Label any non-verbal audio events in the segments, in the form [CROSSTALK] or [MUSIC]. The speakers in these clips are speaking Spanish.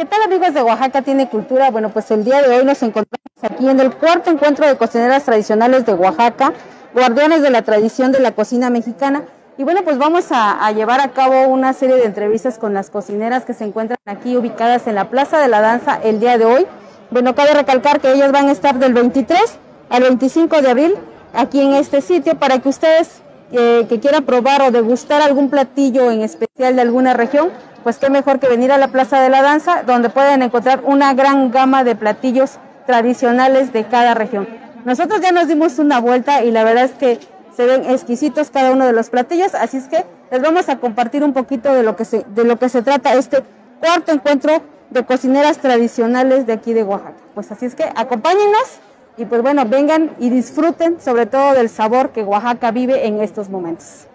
¿Qué tal amigos de Oaxaca Tiene Cultura? Bueno, pues el día de hoy nos encontramos aquí en el cuarto encuentro de cocineras tradicionales de Oaxaca, guardianes de la tradición de la cocina mexicana. Y bueno, pues vamos a, llevar a cabo una serie de entrevistas con las cocineras que se encuentran aquí ubicadas en la Plaza de la Danza el día de hoy. Bueno, cabe recalcar que ellas van a estar del 23 al 25 de abril aquí en este sitio para que ustedes eh, que quieran probar o degustar algún platillo en especial de alguna región, pues qué mejor que venir a la Plaza de la Danza, donde pueden encontrar una gran gama de platillos tradicionales de cada región. Nosotros ya nos dimos una vuelta y la verdad es que se ven exquisitos cada uno de los platillos, así es que les vamos a compartir un poquito de lo que se, de lo que se trata este cuarto encuentro de cocineras tradicionales de aquí de Oaxaca. Pues así es que acompáñenos y pues bueno, vengan y disfruten sobre todo del sabor que Oaxaca vive en estos momentos.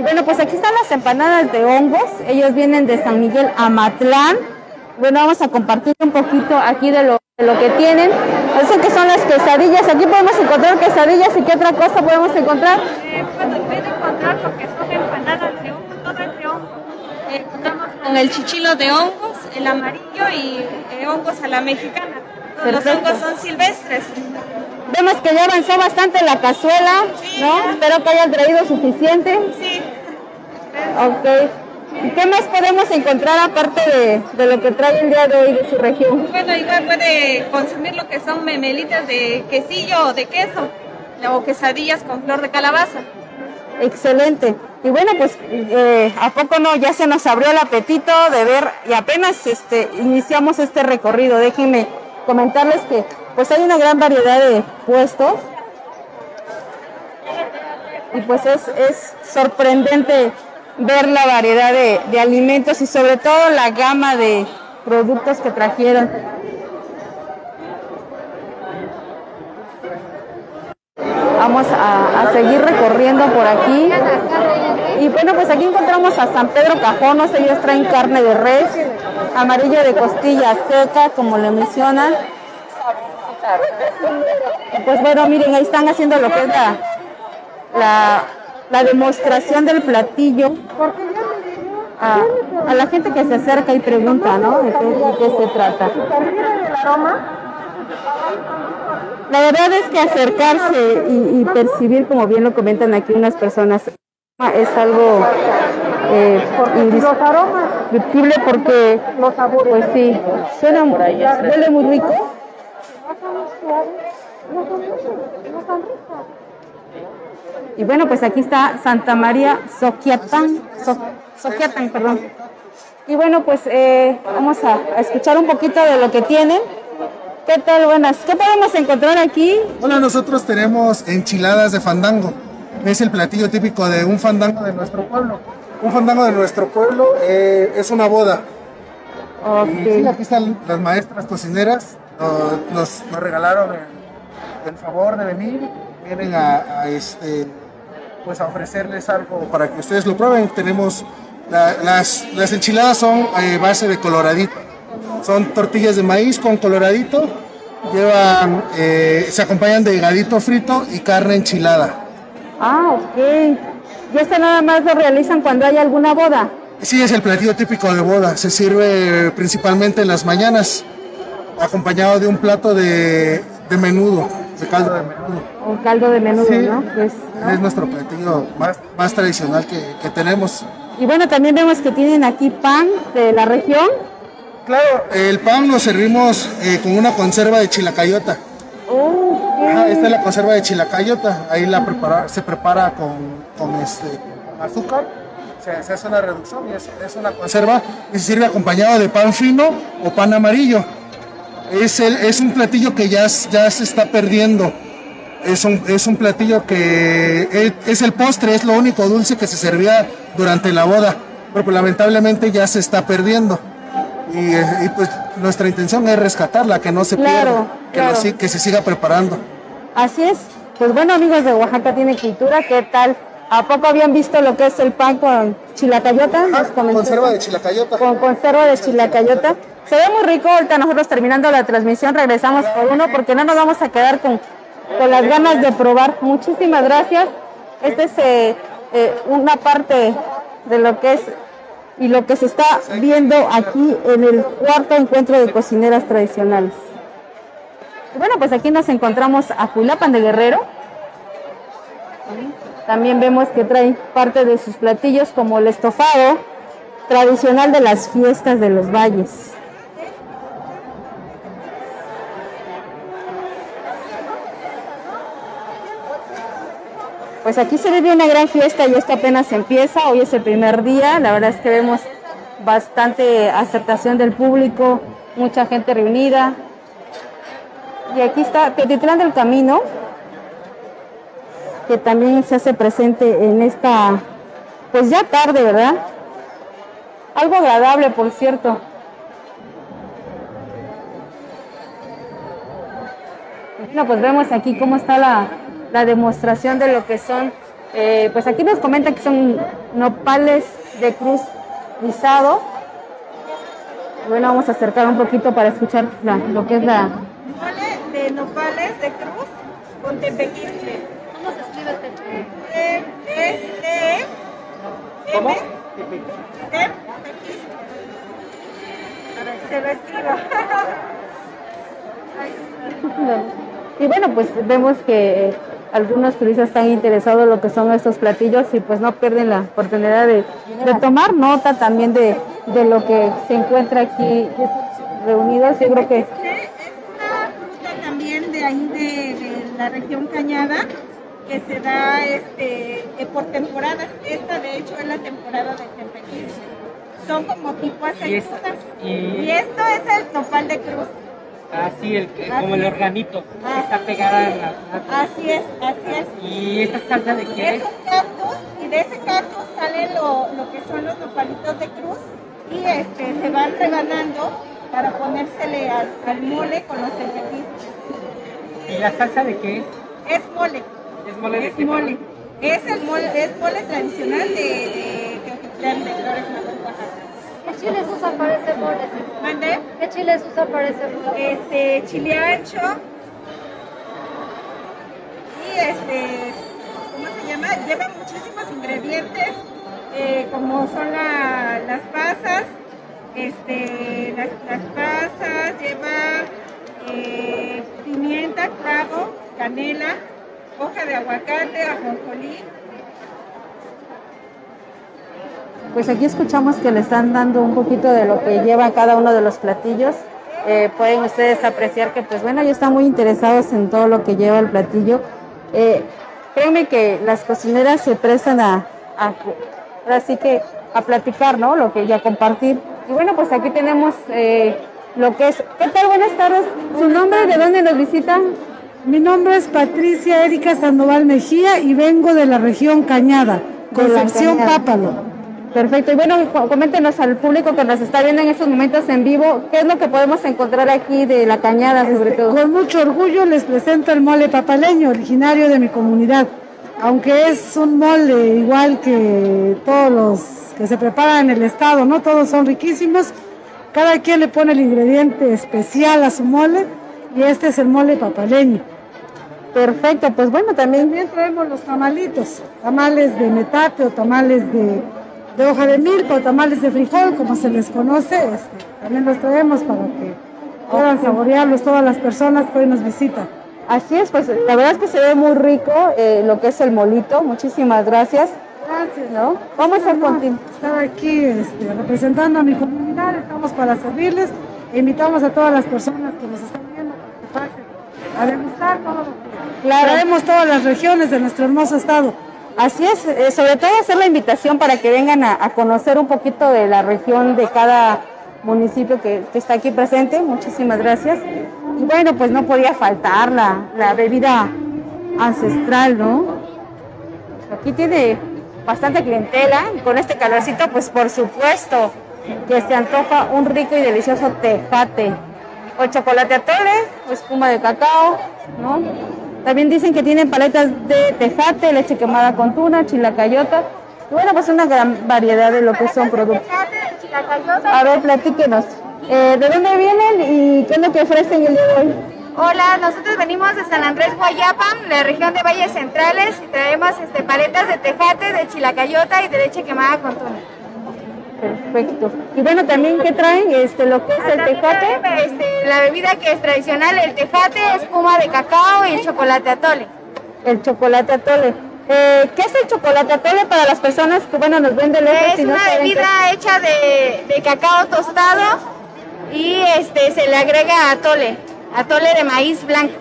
Bueno, pues aquí están las empanadas de hongos. Ellos vienen de San Miguel Amatlán. Bueno, vamos a compartir un poquito aquí de lo, que tienen. Eso que son las quesadillas. Aquí podemos encontrar quesadillas y qué otra cosa podemos encontrar. Eh, bueno, pueden encontrar lo que son empanadas de hongos, todas de hongos. Eh, con el chichilo de hongos, el amarillo y eh, hongos a la mexicana. Los hongos son silvestres. Vemos que ya avanzó bastante la cazuela, ¿no? Espero que hayan traído suficiente. Sí. Ok. ¿Y qué más podemos encontrar aparte de, lo que trae el día de hoy de su región? Bueno, igual puede consumir lo que son memelitas de quesillo o de queso o quesadillas con flor de calabaza. Excelente. Y bueno, pues eh, a poco no, ya se nos abrió el apetito de ver y apenas este, iniciamos este recorrido. Déjenme comentarles que pues hay una gran variedad de puestos y pues es, es sorprendente ver la variedad de, de, alimentos y sobre todo la gama de productos que trajeron. Vamos a, a, seguir recorriendo por aquí. Y bueno, pues aquí encontramos a San Pedro Cajonos, ellos traen carne de res, amarillo de costilla seca, como le mencionan, pues bueno, miren, ahí están haciendo lo que es la, la, demostración del platillo. A, la gente que se acerca y pregunta, ¿no? ¿De qué, se trata? La verdad es que acercarse y, percibir, como bien lo comentan aquí unas personas, es algo eh, indescriptible porque, pues sí, suena, huele muy rico y bueno, pues aquí está Santa María Soquiatán, Soquiatán, perdón. Y bueno, pues eh, vamos a, escuchar un poquito de lo que tienen. ¿Qué tal? Buenas. ¿Qué podemos encontrar aquí? Hola, nosotros tenemos enchiladas de fandango. Es el platillo típico de un fandango de nuestro pueblo. Un fandango de nuestro pueblo eh, es una boda. Okay. aquí están las maestras cocineras nos, regalaron el, favor de venir, vienen a, este, pues a ofrecerles algo para que ustedes lo prueben. Tenemos las, las, enchiladas son eh, base de coloradito, son tortillas de maíz con coloradito, llevan, eh, se acompañan de higadito frito y carne enchilada. Ah, ok. ¿Y esto nada más lo realizan cuando hay alguna boda? Sí, es el platillo típico de boda. Se sirve principalmente en las mañanas acompañado de un plato de, de menudo, de caldo de menudo. Un caldo de menudo, ¿no? Pues, Es nuestro platillo más, más tradicional que, que, tenemos. Y bueno, también vemos que tienen aquí pan de la región. Claro, el pan lo servimos eh, con una conserva de chilacayota. esta es la conserva de chilacayota, ahí la prepara, se prepara con, con este, azúcar, se, se, hace una reducción y es, es una conserva y se sirve acompañado de pan fino o pan amarillo es, el, es un platillo que ya, ya se está perdiendo. Es un, es un platillo que es, el postre, es lo único dulce que se servía durante la boda, pero pues, lamentablemente ya se está perdiendo. Y, pues nuestra intención es rescatarla, que no se pierda, que, que se siga preparando. Así es. Pues bueno, amigos de Oaxaca tiene cultura, ¿qué tal? ¿A poco habían visto lo que es el pan con chilacayota? Ah, conserva de chilacayota. Con conserva de chilacayota. Se ve muy rico, ahorita nosotros terminando la transmisión regresamos por uno porque no nos vamos a quedar con, con las ganas de probar. Muchísimas gracias. Esta es eh, eh, una parte de lo que es y lo que se está viendo aquí en el cuarto encuentro de cocineras tradicionales. Bueno, pues aquí nos encontramos a Juliapan de Guerrero. También vemos que trae parte de sus platillos como el estofado tradicional de las fiestas de los valles. Pues aquí se vive una gran fiesta y esto apenas empieza, hoy es el primer día, la verdad es que vemos bastante aceptación del público, mucha gente reunida. Y aquí está Tetitlán del Camino, que también se hace presente en esta, pues ya tarde, ¿verdad? Algo agradable, por cierto. Bueno, pues vemos aquí cómo está la, la demostración de lo que son, eh, pues aquí nos comenta que son nopales de cruz rizado. Bueno, vamos a acercar un poquito para escuchar la, lo que es la... Mole de nopales de cruz con tepequistle. ¿Cómo se escribe el tepequistle? Es T, ¿Cómo? tepequistle. Ver, se lo escriba. [LAUGHS] Y bueno, pues vemos que algunos turistas están interesados en lo que son estos platillos y pues no pierden la oportunidad de, de tomar nota también de, de, lo que se encuentra aquí reunidos. Yo creo que es una fruta también de ahí de, de la región Cañada que se da este, eh, por temporadas. Esta de hecho es la temporada de Tempequís. Son como tipo aceitunas. Y, Y esto es el nopal de cruz. Así, el, que- Así como el organito, Ah. está pegada en la Así es, así es. ¿Y esta salsa de qué Es es? un cactus y de ese cactus salen lo, lo que son los nopalitos de cruz y este, se van rebanando para ponérsele al, al mole con los tempequistes. ¿Y la salsa de qué es? Es mole. ¿Es mole de Es qué? mole. Es el mole, es mole tradicional de, de de Flores Magón, Oaxaca. ¿Qué chiles usan para ese mole? ¿Mande? ¿Qué chiles usan para ese mole? Este, chile ancho. Y este, ¿cómo se llama? Lleva muchísimos ingredientes, eh, como son la- las pasas, este, las, las pasas, lleva eh, pimienta, clavo, canela, hoja de aguacate, ajonjolí. Pues aquí escuchamos que le están dando un poquito de lo que lleva cada uno de los platillos. Eh, pueden ustedes apreciar que, pues bueno, ellos están muy interesados en todo lo que lleva el platillo. Eh, créanme que las cocineras se prestan a, a- ahora sí que a platicar, ¿no? Lo que y a compartir. Y bueno, pues aquí tenemos eh, lo que es. ¿Qué tal? Buenas tardes. ¿Su nombre? ¿De dónde nos visitan? Mi nombre es Patricia Erika Sandoval Mejía y vengo de la región Cañada, Concepción Cañada. Pápalo. Perfecto. Y bueno, co- coméntenos al público que nos está viendo en estos momentos en vivo, ¿qué es lo que podemos encontrar aquí de la cañada sobre Este, todo? con mucho orgullo les presento el mole papaleño, originario de mi comunidad. Aunque es un mole igual que todos los que se preparan en el estado, no todos son riquísimos. Cada quien le pone el ingrediente especial a su mole y este es el mole papaleño. Perfecto, pues bueno, también También traemos los tamalitos, tamales de metate o tamales de, de hoja de milpa o tamales de frijol, como se les conoce. este, también los traemos para que puedan saborearlos todas las personas que hoy nos visitan. así es, pues la verdad es que se ve muy rico eh, lo que es el molito. Muchísimas gracias. Gracias. ¿no? Vamos a continuar. Estar aquí este, representando a mi comunidad, estamos para servirles invitamos a todas las personas que nos están viendo para que pasen a degustar todo lo que Claro. traemos todas las regiones de nuestro hermoso estado. Así es, eh, sobre todo hacer la invitación para que vengan a, conocer un poquito de la región de cada municipio que, que está aquí presente. Muchísimas gracias. Y bueno, pues no podía faltar la, la bebida ancestral, ¿no? Aquí tiene bastante clientela y con este calorcito, pues por supuesto que se antoja un rico y delicioso tejate. O chocolate atole, o espuma de cacao, ¿no? También dicen que tienen paletas de tejate, leche quemada con tuna, chilacayota. Y bueno, pues una gran variedad de lo que son productos. A ver, platíquenos. Eh, ¿De dónde vienen y qué es lo que ofrecen el día de hoy? Hola, nosotros venimos de San Andrés Guayapam, la región de Valles Centrales, y traemos este, paletas de tejate, de chilacayota y de leche quemada con tuna. Perfecto. Y bueno, también, ¿qué traen? Este, lo que es el También tejate. trae, este, la bebida que es tradicional, el tejate, espuma de cacao y el chocolate atole. El chocolate atole. Eh, ¿Qué es el chocolate atole para las personas que, bueno, nos ven de lejos Es y no una bebida hecha de, de cacao tostado y este se le agrega atole, atole de maíz blanco.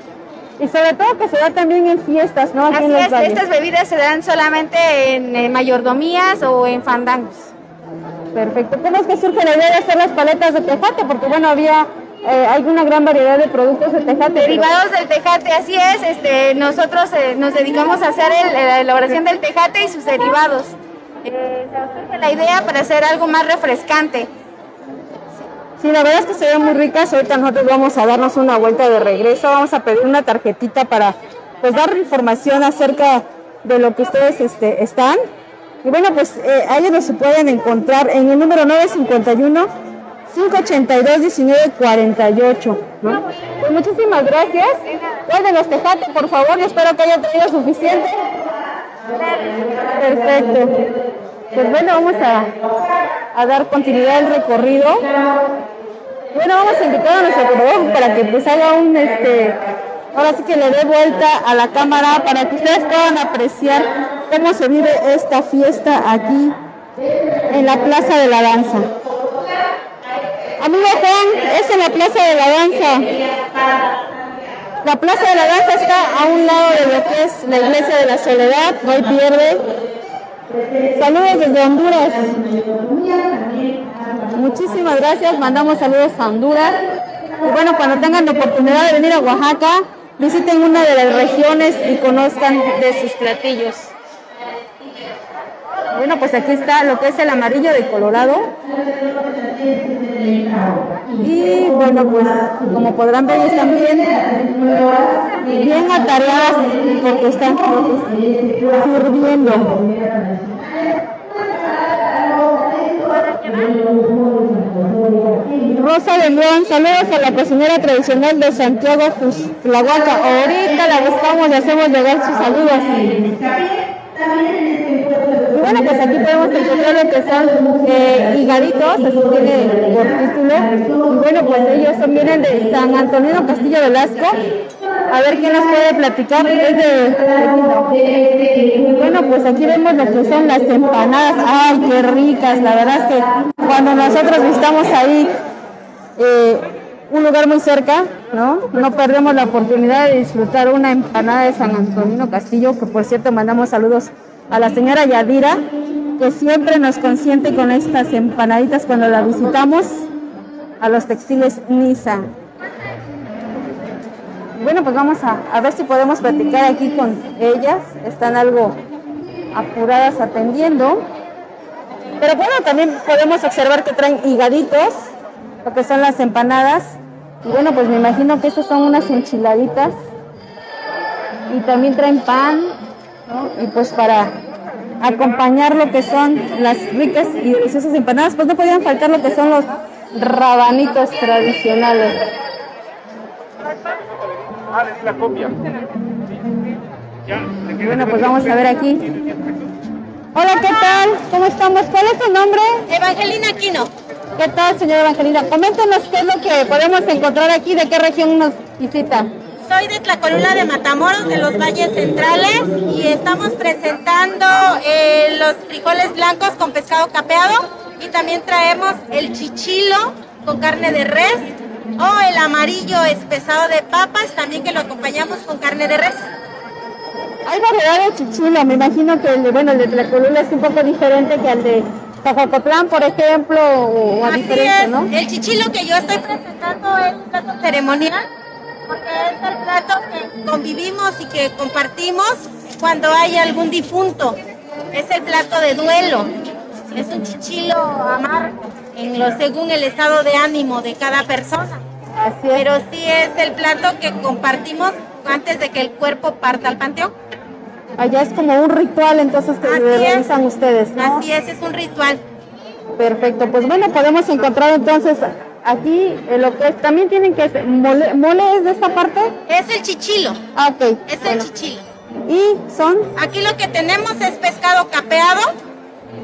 Y sobre todo que se da también en fiestas, ¿no? Aquí Así en es, valles. estas bebidas se dan solamente en, eh, mayordomías o en fandangos. Perfecto. ¿Cómo es que surge la idea de hacer las paletas de tejate? Porque, bueno, había, eh, hay una gran variedad de productos de tejate. pero- Derivados del tejate, así es, este, nosotros eh, nos dedicamos a hacer el- la elaboración del tejate y sus derivados. Eh, se nos surge la idea para hacer algo más refrescante. Sí, la verdad es que se ven muy ricas. Ahorita nosotros vamos a darnos una vuelta de regreso. Vamos a pedir una tarjetita para pues dar información acerca de lo que ustedes este, están. Y bueno, pues eh, a ellos pueden encontrar en el número 951 582 1948. ¿no? Pues muchísimas gracias. Guarden los tejates, por favor. Yo espero que haya traído suficiente. Perfecto. Pues bueno, vamos a, a dar continuidad al recorrido. Bueno, vamos a invitar a nuestro coreógrafo para que pues haga un, este, ahora sí que le dé vuelta a la cámara para que ustedes puedan apreciar cómo se vive esta fiesta aquí en la Plaza de la Danza. Amigo Juan, es en la Plaza de la Danza. La Plaza de la Danza está a un lado de lo que es la Iglesia de la Soledad, no hay pierde. Saludos desde Honduras. Muchísimas gracias, mandamos saludos a Honduras. Y bueno, cuando tengan la oportunidad de venir a Oaxaca, visiten una de las regiones y conozcan de sus platillos. Bueno, pues aquí está lo que es el amarillo de Colorado. Y bueno, pues como podrán ver, están bien, atareadas porque están sirviendo. De saludos a la cocinera tradicional de Santiago Tlahuaca. Ahorita la buscamos y hacemos llegar sus saludos. Y bueno, pues aquí podemos encontrar lo que son eh, higaditos, así tiene por título. Bueno, pues ellos son, vienen de San Antonino Castillo Velasco. A ver quién nos puede platicar. Es de, bueno, pues aquí vemos lo que son las empanadas. ¡Ay, qué ricas! La verdad es que cuando nosotros visitamos ahí eh, un lugar muy cerca, ¿no? No perdemos la oportunidad de disfrutar una empanada de San Antonino Castillo, que por cierto mandamos saludos a la señora Yadira, que siempre nos consiente con estas empanaditas cuando la visitamos a los textiles Nisa. Bueno, pues vamos a, a ver si podemos platicar aquí con ellas. Están algo apuradas atendiendo. Pero bueno, también podemos observar que traen higaditos, lo que son las empanadas. Y bueno, pues me imagino que estas son unas enchiladitas. Y también traen pan. Y pues para acompañar lo que son las ricas y deliciosas empanadas, pues no podían faltar lo que son los rabanitos tradicionales. Quedé- Bueno, pues vamos a ver aquí. Hola, ¿qué tal? ¿Cómo estamos? ¿Cuál es tu nombre? Evangelina Aquino. ¿Qué tal, señora Evangelina? Coméntenos qué es lo que podemos encontrar aquí, de qué región nos visita. Soy de Tlacolula de Matamoros, de los Valles Centrales, y estamos presentando eh, los frijoles blancos con pescado capeado y también traemos el chichilo con carne de res o el amarillo espesado de papas, también que lo acompañamos con carne de res. Hay variedad de chichilo, me imagino que el de, bueno, el de Tlacolula es un poco diferente que el de Tajocotlán, por ejemplo, o a Así diferencia, es, ¿no? el chichilo que yo estoy presentando es un plato ceremonial, porque es el plato que convivimos y que compartimos cuando hay algún difunto. Es el plato de duelo, es un chichilo amargo, en lo, según el estado de ánimo de cada persona. Pero sí es el plato que compartimos antes de que el cuerpo parta al panteón. Allá es como un ritual entonces que Así realizan es. ustedes, ¿no? Así es, es un ritual. Perfecto, pues bueno, podemos encontrar entonces aquí eh, lo que es, también tienen que ser, mole, mole es de esta parte, Es el chichilo, ah, ok, es el chichilo. y son, Aquí lo que tenemos es pescado capeado,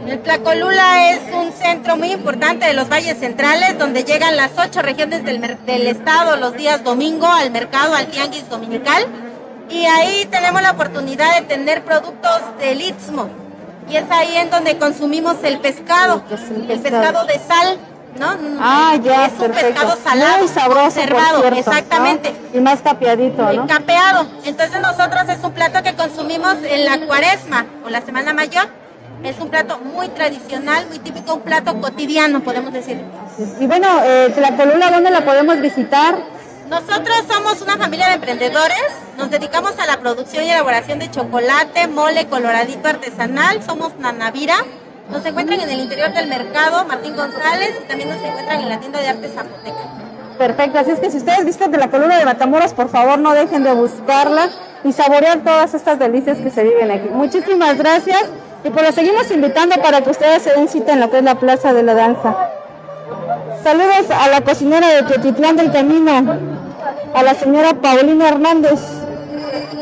El Tlacolula es un centro muy importante de los valles centrales, donde llegan las ocho regiones del, del estado los días domingo al mercado, al tianguis dominical. Y ahí tenemos la oportunidad de tener productos del Istmo. Y es ahí en donde consumimos el pescado, el pescado. pescado de sal, ¿no? Ah, ya, Es un perfecto. pescado salado, Muy sabroso, conservado, por cierto, exactamente. ¿no? Y más capeadito, ¿no? Capeado. Entonces nosotros es un plato que consumimos en la cuaresma o la semana mayor. Es un plato muy tradicional, muy típico, un plato cotidiano, podemos decir. Y bueno, eh, Tlacolula, ¿dónde la podemos visitar? Nosotros somos una familia de emprendedores, nos dedicamos a la producción y elaboración de chocolate, mole, coloradito artesanal, somos Nanavira. Nos encuentran en el interior del mercado Martín González y también nos encuentran en la tienda de arte Zapoteca. Perfecto, así es que si ustedes visitan de la columna de Matamoros, por favor no dejen de buscarla y saborear todas estas delicias que se viven aquí. Muchísimas gracias y pues los seguimos invitando para que ustedes se den cita en lo que es la Plaza de la Danza. Saludos a la cocinera de Teotitlán del Camino, a la señora Paulina Hernández.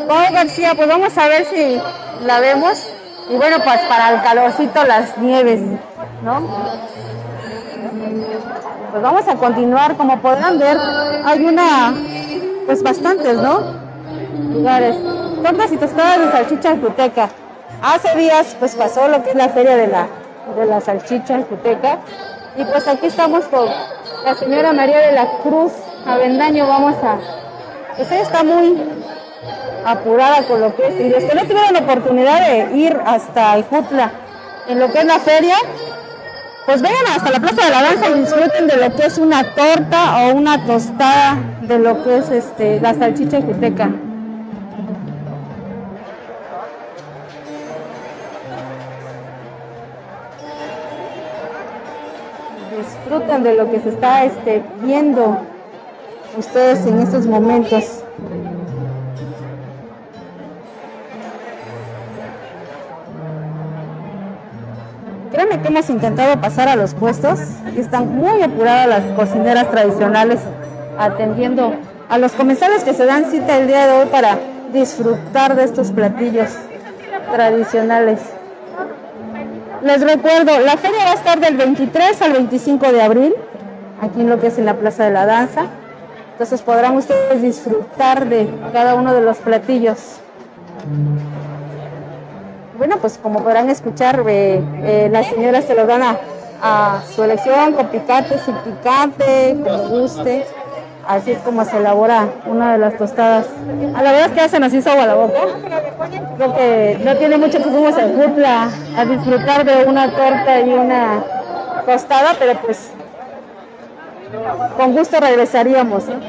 Pau García, pues vamos a ver si la vemos. Y bueno, pues para el calorcito las nieves, ¿no? Pues vamos a continuar, como podrán ver, hay una, pues bastantes, ¿no? Lugares. Tortas y tostadas de salchicha en Juteca. Hace días, pues pasó lo que es la feria de la, de la salchicha en Juteca. Y pues aquí estamos con la señora María de la Cruz Avendaño. Vamos a, pues ella está muy apurada con lo que es. Y los que no tuvieron la oportunidad de ir hasta Ijutla, en lo que es la feria, pues vengan hasta la Plaza de la Danza y disfruten de lo que es una torta o una tostada de lo que es este la salchicha juteca. Disfruten de lo que se está este, viendo ustedes en estos momentos. Créanme que hemos intentado pasar a los puestos y están muy apuradas las cocineras tradicionales atendiendo a los comensales que se dan cita el día de hoy para disfrutar de estos platillos tradicionales. Les recuerdo, la feria va a estar del 23 al 25 de abril, aquí en lo que es en la Plaza de la Danza. Entonces podrán ustedes disfrutar de cada uno de los platillos. Bueno, pues como podrán escuchar, eh, eh, las señoras se lo dan a, su elección, con picante, sin picante, como guste. Así es como se elabora una de las tostadas. A la verdad es que ya se nos la boca. Creo que no tiene mucho que fuimos a Jutla a disfrutar de una torta y una tostada, pero pues con gusto regresaríamos. ¿eh?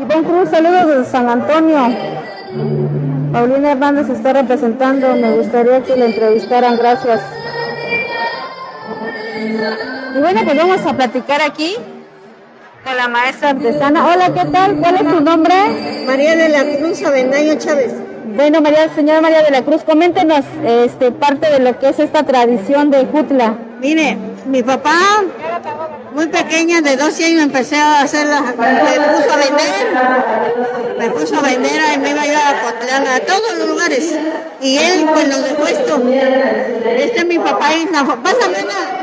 Iván Cruz, saludos desde San Antonio. Paulina Hernández está representando, me gustaría que la entrevistaran, gracias. Y bueno, pues vamos a platicar aquí con la maestra artesana. Hola, ¿qué tal? ¿Cuál es tu nombre? María de la Cruz Avendaño Chávez. Bueno, María, señora María de la Cruz, coméntenos este, parte de lo que es esta tradición de Jutla. Mire, mi papá, muy pequeña, de 12 años, empecé a hacer la, me puso a vender, me puso a vender, y me iba yo a Cotlán, a todos los lugares. Y él, pues, nos dejó esto. Este es mi papá, y pásame una.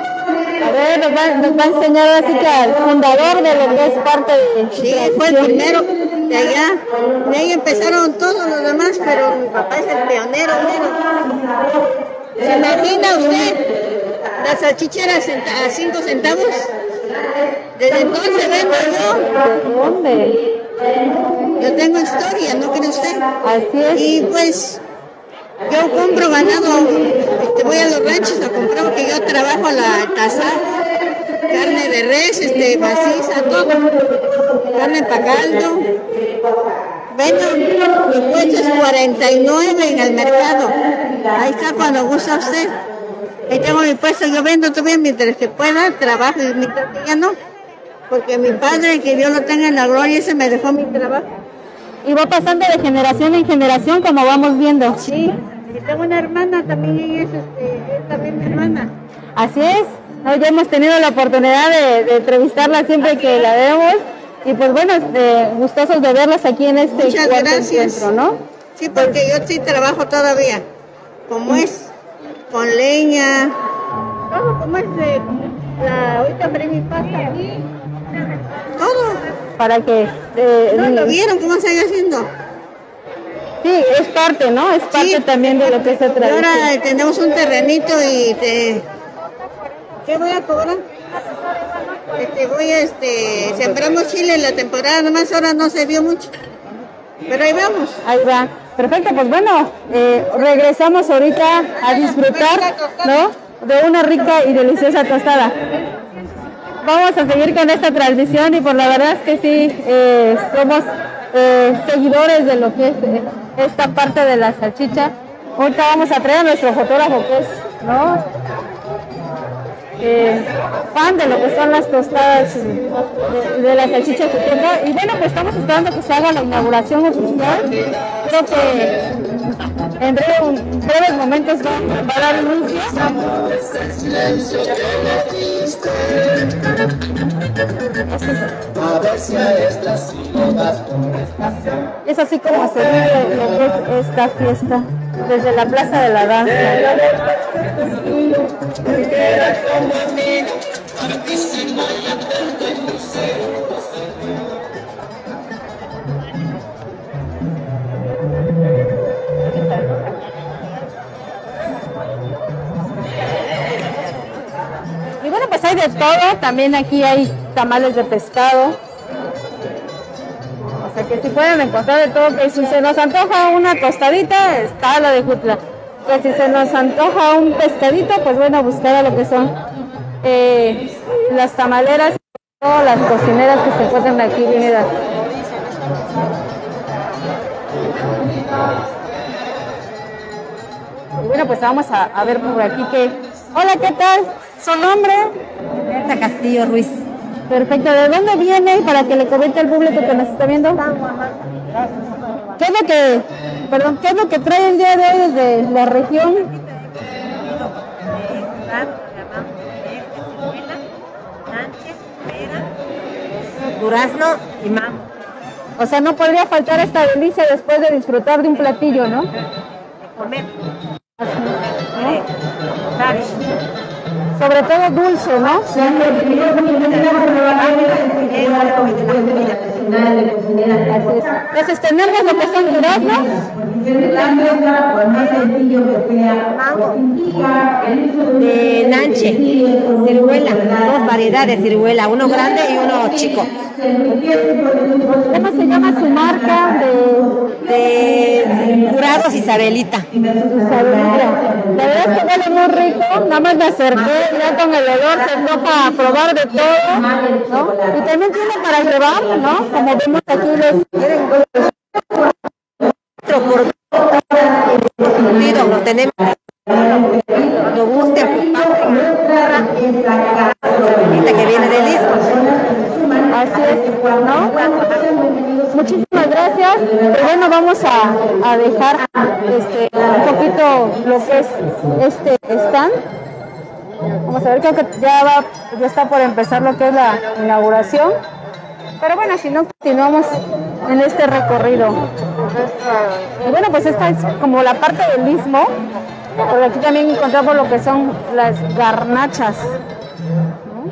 A ver, nos va, nos va a enseñar así que al fundador de lo que es parte de Sí, fue el primero de allá. De ahí empezaron todos los demás, pero mi papá es el pionero. mero. ¿Se imagina usted? La salchicha era centa- a 5 centavos. Desde entonces vendo yo. ¿Dónde? Yo tengo historia, ¿no cree usted? Así es. Y pues yo compro ganado, este, voy a los ranchos a comprar porque yo trabajo la cazar, carne de res, este, maciza, todo, carne para caldo. Vendo, mi puesto es 49 en el mercado. Ahí está cuando gusta usted. Ahí tengo mi puesto, yo vendo todavía mientras que pueda, trabajo y mientras que ya no. Porque mi padre, que Dios lo tenga en la gloria, ese me dejó mi trabajo. Y va pasando de generación en generación, como vamos viendo. Sí, y tengo una hermana también, ella es, este, es también mi hermana. Así es. No, ya hemos tenido la oportunidad de, de entrevistarla siempre que la vemos. Y pues bueno, este, gustosos de verlas aquí en este Muchas gracias. encuentro, ¿no? Sí, porque yo sí trabajo todavía. Como es, con leña. Todo como es de la ahorita mi pasta aquí. Todo. Para que... eh, ¿No lo vieron cómo se haciendo? Sí, es parte, ¿no? Es parte Sí. también de lo que Y tradición. ahora tenemos un terrenito y te... ¿Qué voy a cobrar? Este, voy a, este, sembramos chile en la temporada, nomás ahora no se vio mucho. Pero ahí vamos. Ahí va. Perfecto, pues bueno, eh, regresamos ahorita a disfrutar, ¿no? De una rica y deliciosa tostada. Vamos a seguir con esta transmisión y por la verdad es que sí, eh, somos eh, seguidores de lo que es eh, esta parte de la salchicha. Ahorita vamos a traer a nuestro fotógrafo que es, ¿no? Fan de lo que son las tostadas de, de la salchicha juteca. Y bueno, pues estamos esperando que se haga la inauguración oficial. Creo que en breve, breves momentos va, va a dar inicio. Es así como se vive esta fiesta desde la Plaza de la Danza. De todo. También aquí hay tamales de pescado. O sea que si pueden encontrar de todo. Que si se nos antoja una tostadita, está la de Jutla. Que si se nos antoja un pescadito, pues bueno, buscar a lo que son eh, las tamaleras todas las cocineras que se encuentran aquí unidas. Y bueno, pues vamos a, a ver por aquí que... Hola, ¿qué tal? ¿Su nombre? Berta Castillo Ruiz. Perfecto. ¿De dónde viene para que le comente al público que nos está viendo? ¿Qué es lo que, perdón, qué es lo que trae el día de hoy desde la región? Durazno y mango. O sea, no podría faltar esta delicia después de disfrutar de un platillo, ¿no? Comer. Sobre todo dulce, ¿no? Así es. Entonces tenemos lo que son duraznos. De nanche, ciruela, dos variedades de ciruela, uno grande y uno chico. ¿Cómo se llama su marca de De curados Isabelita. Isabelita? La verdad es que huele muy rico, nada más me acerqué, ya con el olor se antoja probar de todo, ¿no? Y también tiene para llevar, ¿no? Como vemos aquí los... Lo tenemos. Lo guste a Isabelita que viene de Lisco. Así es, ¿no? Muchísimas gracias. Y bueno, vamos a, a dejar este, un poquito lo que es este stand. Vamos a ver, creo que ya va, ya está por empezar lo que es la inauguración. Pero bueno, si no, continuamos en este recorrido. Y bueno, pues esta es como la parte del istmo, porque aquí también encontramos lo que son las garnachas. ¿no?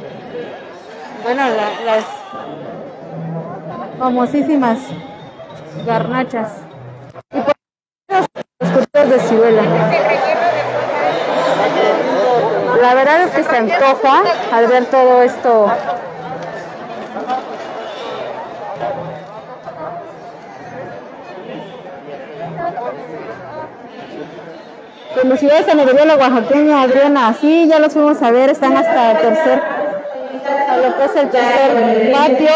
Bueno, la- las famosísimas garnachas. Y por los cultivos de ciruela. La verdad es que se antoja al ver todo esto. Felicidades a Nevería la Oaxaqueña, Adriana. Sí, ya los fuimos a ver, están hasta el tercer, lo que es el tercer patio,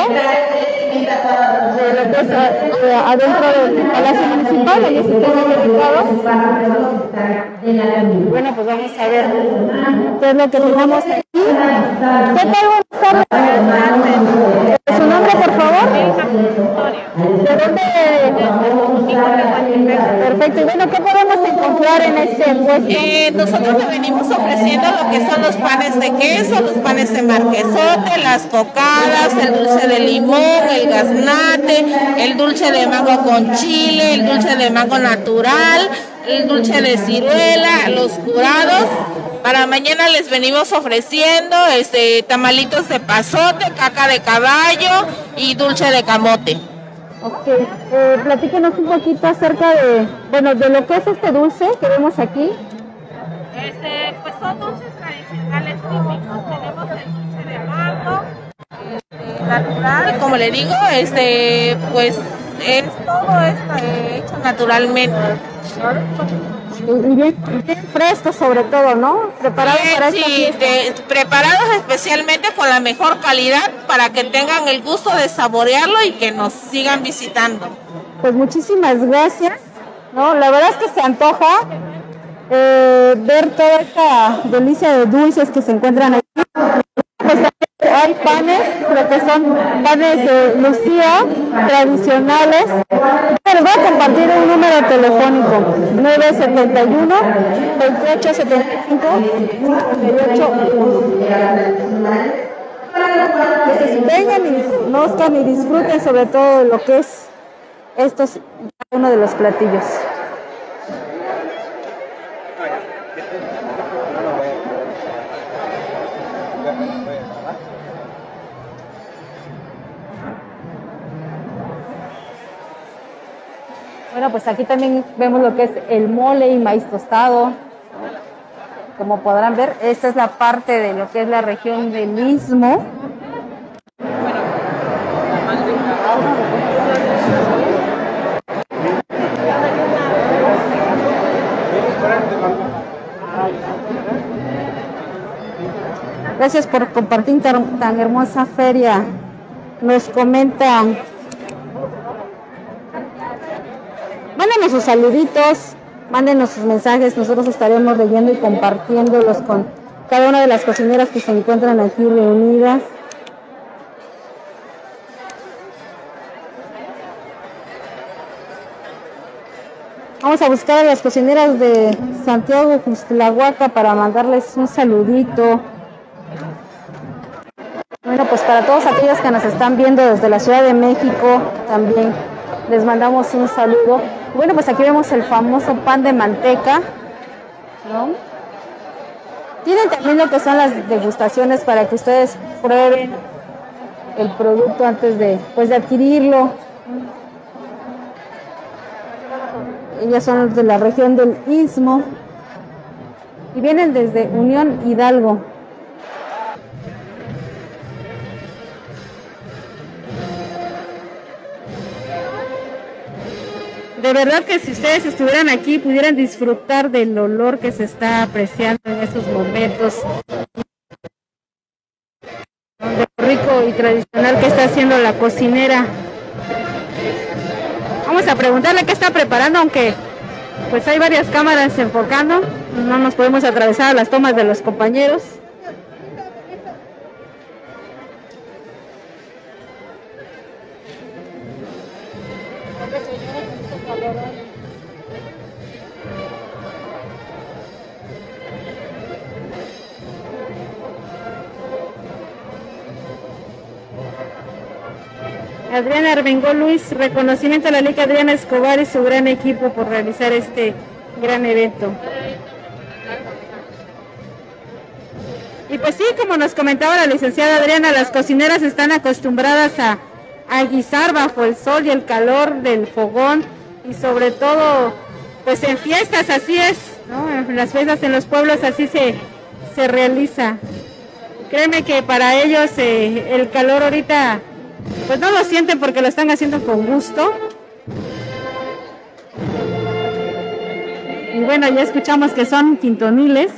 es eh, adentro del Palacio Municipal, ellos están ubicados. Bueno, pues vamos a ver tenemos. ¿Qué tal? Buenas. ¿Su nombre, por favor? ¿De dónde? Perfecto. Y bueno, ¿qué podemos encontrar en este puesto? Eh, nosotros le venimos ofreciendo lo que son los panes de queso, los panes de marquesote, las cocadas, el dulce de limón, el gaznate, el dulce de mango con chile, el dulce de mango natural, el dulce de ciruela, los curados. Para mañana les venimos ofreciendo este tamalitos de pasote, caca de caballo y dulce de camote. Ok, eh, platíquenos un poquito acerca de, bueno, de lo que es este dulce que vemos aquí. Este, pues son dulces tradicionales típicos. Tenemos el dulce de mango, este, natural. Como le digo, este, pues es todo esto eh, hecho naturalmente. Y bien, bien fresco sobre todo, ¿no? Preparados para sí, de- preparados especialmente con la mejor calidad para que tengan el gusto de saborearlo y que nos sigan visitando. Pues muchísimas gracias. No, la verdad es que se antoja eh, ver toda esta delicia de dulces que se encuentran aquí. Hay panes, lo que son panes de Lucía tradicionales. Les voy a compartir un número telefónico 971 2875 58 que se vengan y conozcan y disfruten sobre todo lo que es estos uno de los platillos. Bueno, pues aquí también vemos lo que es el mole y maíz tostado. Como podrán ver, esta es la parte de lo que es la región del Istmo. Gracias por compartir tan, tan hermosa feria. Nos comentan. Mándenos sus saluditos, mándenos sus mensajes, nosotros estaremos leyendo y compartiéndolos con cada una de las cocineras que se encuentran aquí reunidas. Vamos a buscar a las cocineras de Santiago Justlahuaca para mandarles un saludito. Bueno, pues para todos aquellos que nos están viendo desde la Ciudad de México, también les mandamos un saludo. Bueno, pues aquí vemos el famoso pan de manteca, ¿no? Tienen también lo que son las degustaciones para que ustedes prueben el producto antes de, pues, de adquirirlo. Ellas son de la región del Istmo y vienen desde Unión Hidalgo. De verdad que si ustedes estuvieran aquí pudieran disfrutar del olor que se está apreciando en estos momentos. Lo rico y tradicional que está haciendo la cocinera. Vamos a preguntarle qué está preparando, aunque pues hay varias cámaras enfocando. No nos podemos atravesar a las tomas de los compañeros. Adriana Armengol Luis, reconocimiento a la Liga Adriana Escobar y su gran equipo por realizar este gran evento. Y pues sí, como nos comentaba la licenciada Adriana, las cocineras están acostumbradas a, a guisar bajo el sol y el calor del fogón y sobre todo pues en fiestas así es, ¿no? En las fiestas en los pueblos así se, se realiza. Créeme que para ellos eh, el calor ahorita pues no lo sienten porque lo están haciendo con gusto. Y bueno, ya escuchamos que son quintoniles.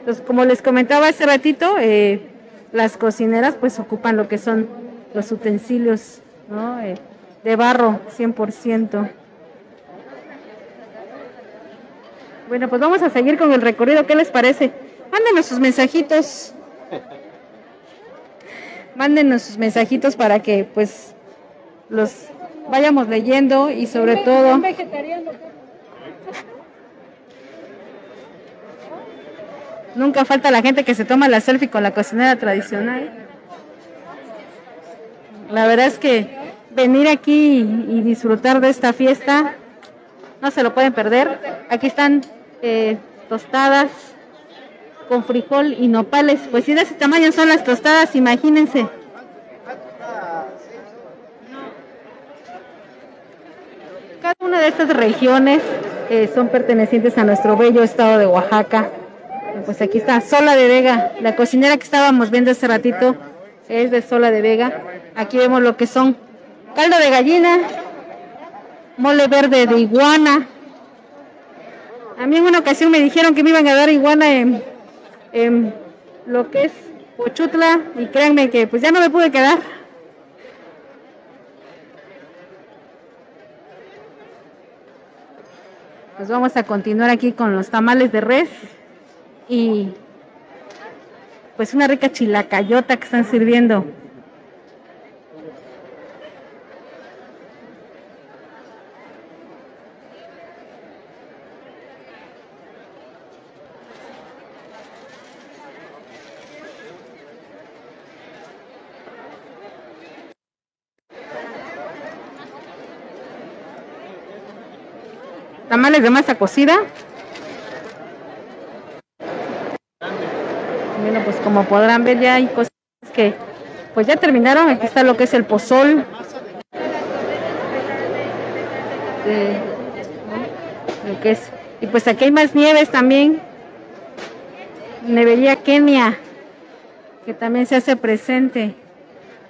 Entonces, como les comentaba hace ratito, eh, las cocineras pues ocupan lo que son los utensilios ¿no? Eh, de barro 100%. Bueno, pues vamos a seguir con el recorrido. ¿Qué les parece? Mándenos sus mensajitos. Mándenos sus mensajitos para que pues los vayamos leyendo y sobre todo nunca falta la gente que se toma la selfie con la cocinera tradicional. La verdad es que venir aquí y disfrutar de esta fiesta no se lo pueden perder. Aquí están eh, tostadas con frijol y nopales. Pues si de ese tamaño son las tostadas, imagínense. Cada una de estas regiones eh, son pertenecientes a nuestro bello estado de Oaxaca. Pues aquí está Sola de Vega, la cocinera que estábamos viendo hace ratito es de Sola de Vega. Aquí vemos lo que son caldo de gallina, mole verde de iguana. A mí en una ocasión me dijeron que me iban a dar iguana en, en lo que es Pochutla y créanme que pues ya no me pude quedar. Pues vamos a continuar aquí con los tamales de res y pues una rica chilacayota que están sirviendo. Tamales de masa cocida. Bueno, pues como podrán ver ya hay cosas que pues ya terminaron. Aquí está lo que es el pozol. Lo que es. Y pues aquí hay más nieves también. Nevería Kenia, que también se hace presente.